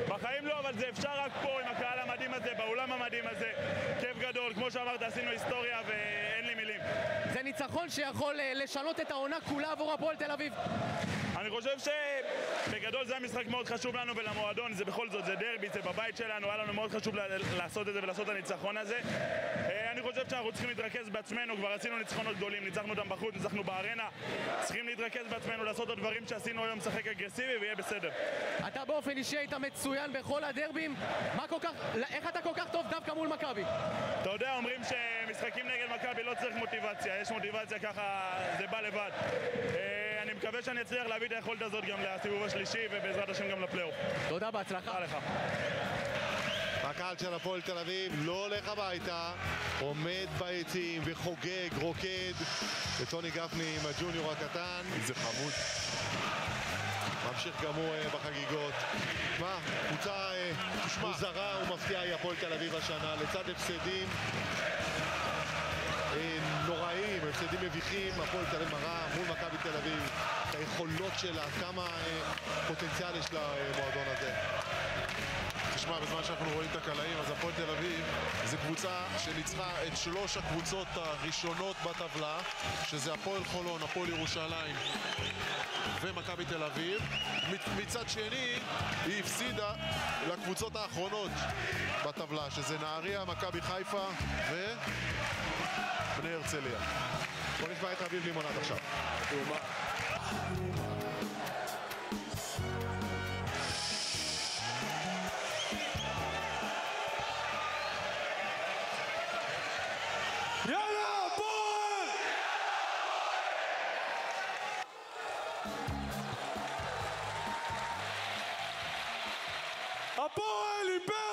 Speaker 48: בחיים לא, אבל זה אפשר רק פה עם הקהל המדהים הזה, באולם המדהים הזה. כיף גדול, כמו שאמרת, עשינו היסטוריה ואין מילים.
Speaker 9: זה ניצחון שיכול אה, לשנות את העונה כולה עבור הפועל תל אביב.
Speaker 48: אני חושב שבגדול זה היה משחק מאוד חשוב לנו ולמועדון, זה בכל זאת, זה דרבי, זה בבית שלנו, היה לנו מאוד חשוב לעשות את זה ולעשות את הניצחון הזה. אה, אני חושב שאנחנו צריכים להתרכז בעצמנו, כבר עשינו ניצחונות גדולים, ניצחנו אותם בחוץ, ניצחנו בארנה. צריכים להתרכז בעצמנו, לעשות את הדברים שעשינו היום, לשחק אגרסיבי ויהיה בסדר.
Speaker 9: אתה באופן אישי היית מצוין בכל הדרבים. מה כל כך, איך אתה כל כך טוב דווקא מול מכבי?
Speaker 48: אתה יודע, אומרים שמשחקים נגד מכבי לא צריך מוטיבציה, יש מוטיבציה ככה, זה בא לבד. אה, אני מקווה שאני אצליח להביא את היכולת הזאת גם לסיבוב השלישי ובעזרת השם גם לפלייאוף.
Speaker 9: תודה, בהצלחה.
Speaker 48: לך.
Speaker 1: הקהל של הפועל תל אביב לא הולך הביתה, עומד ביציעים וחוגג, רוקד. וטוני גפני עם הג'וניור הקטן.
Speaker 2: איזה חמוד.
Speaker 1: ממשיך גם הוא אה, בחגיגות. מה, קבוצה אה, מוזרה ומפתיעה היא הפועל תל אביב השנה, לצד הפסדים הפסדים מביכים, הפועל תל אביב מראה מול מכבי תל אביב, את היכולות שלה, כמה אה, פוטנציאל יש למועדון הזה.
Speaker 2: תשמע, בזמן שאנחנו רואים את הקלעים, אז הפועל תל אביב זו קבוצה שניצחה את שלוש הקבוצות הראשונות בטבלה, שזה הפועל חולון, הפועל ירושלים ומכבי תל אביב. מצ- מצד שני, היא הפסידה לקבוצות האחרונות בטבלה, שזה נהריה, מכבי חיפה ובני הרצליה.
Speaker 1: בוא נשמע את רביב לימונד עכשיו.
Speaker 49: יאללה, הפועל! הפועל אימפריה!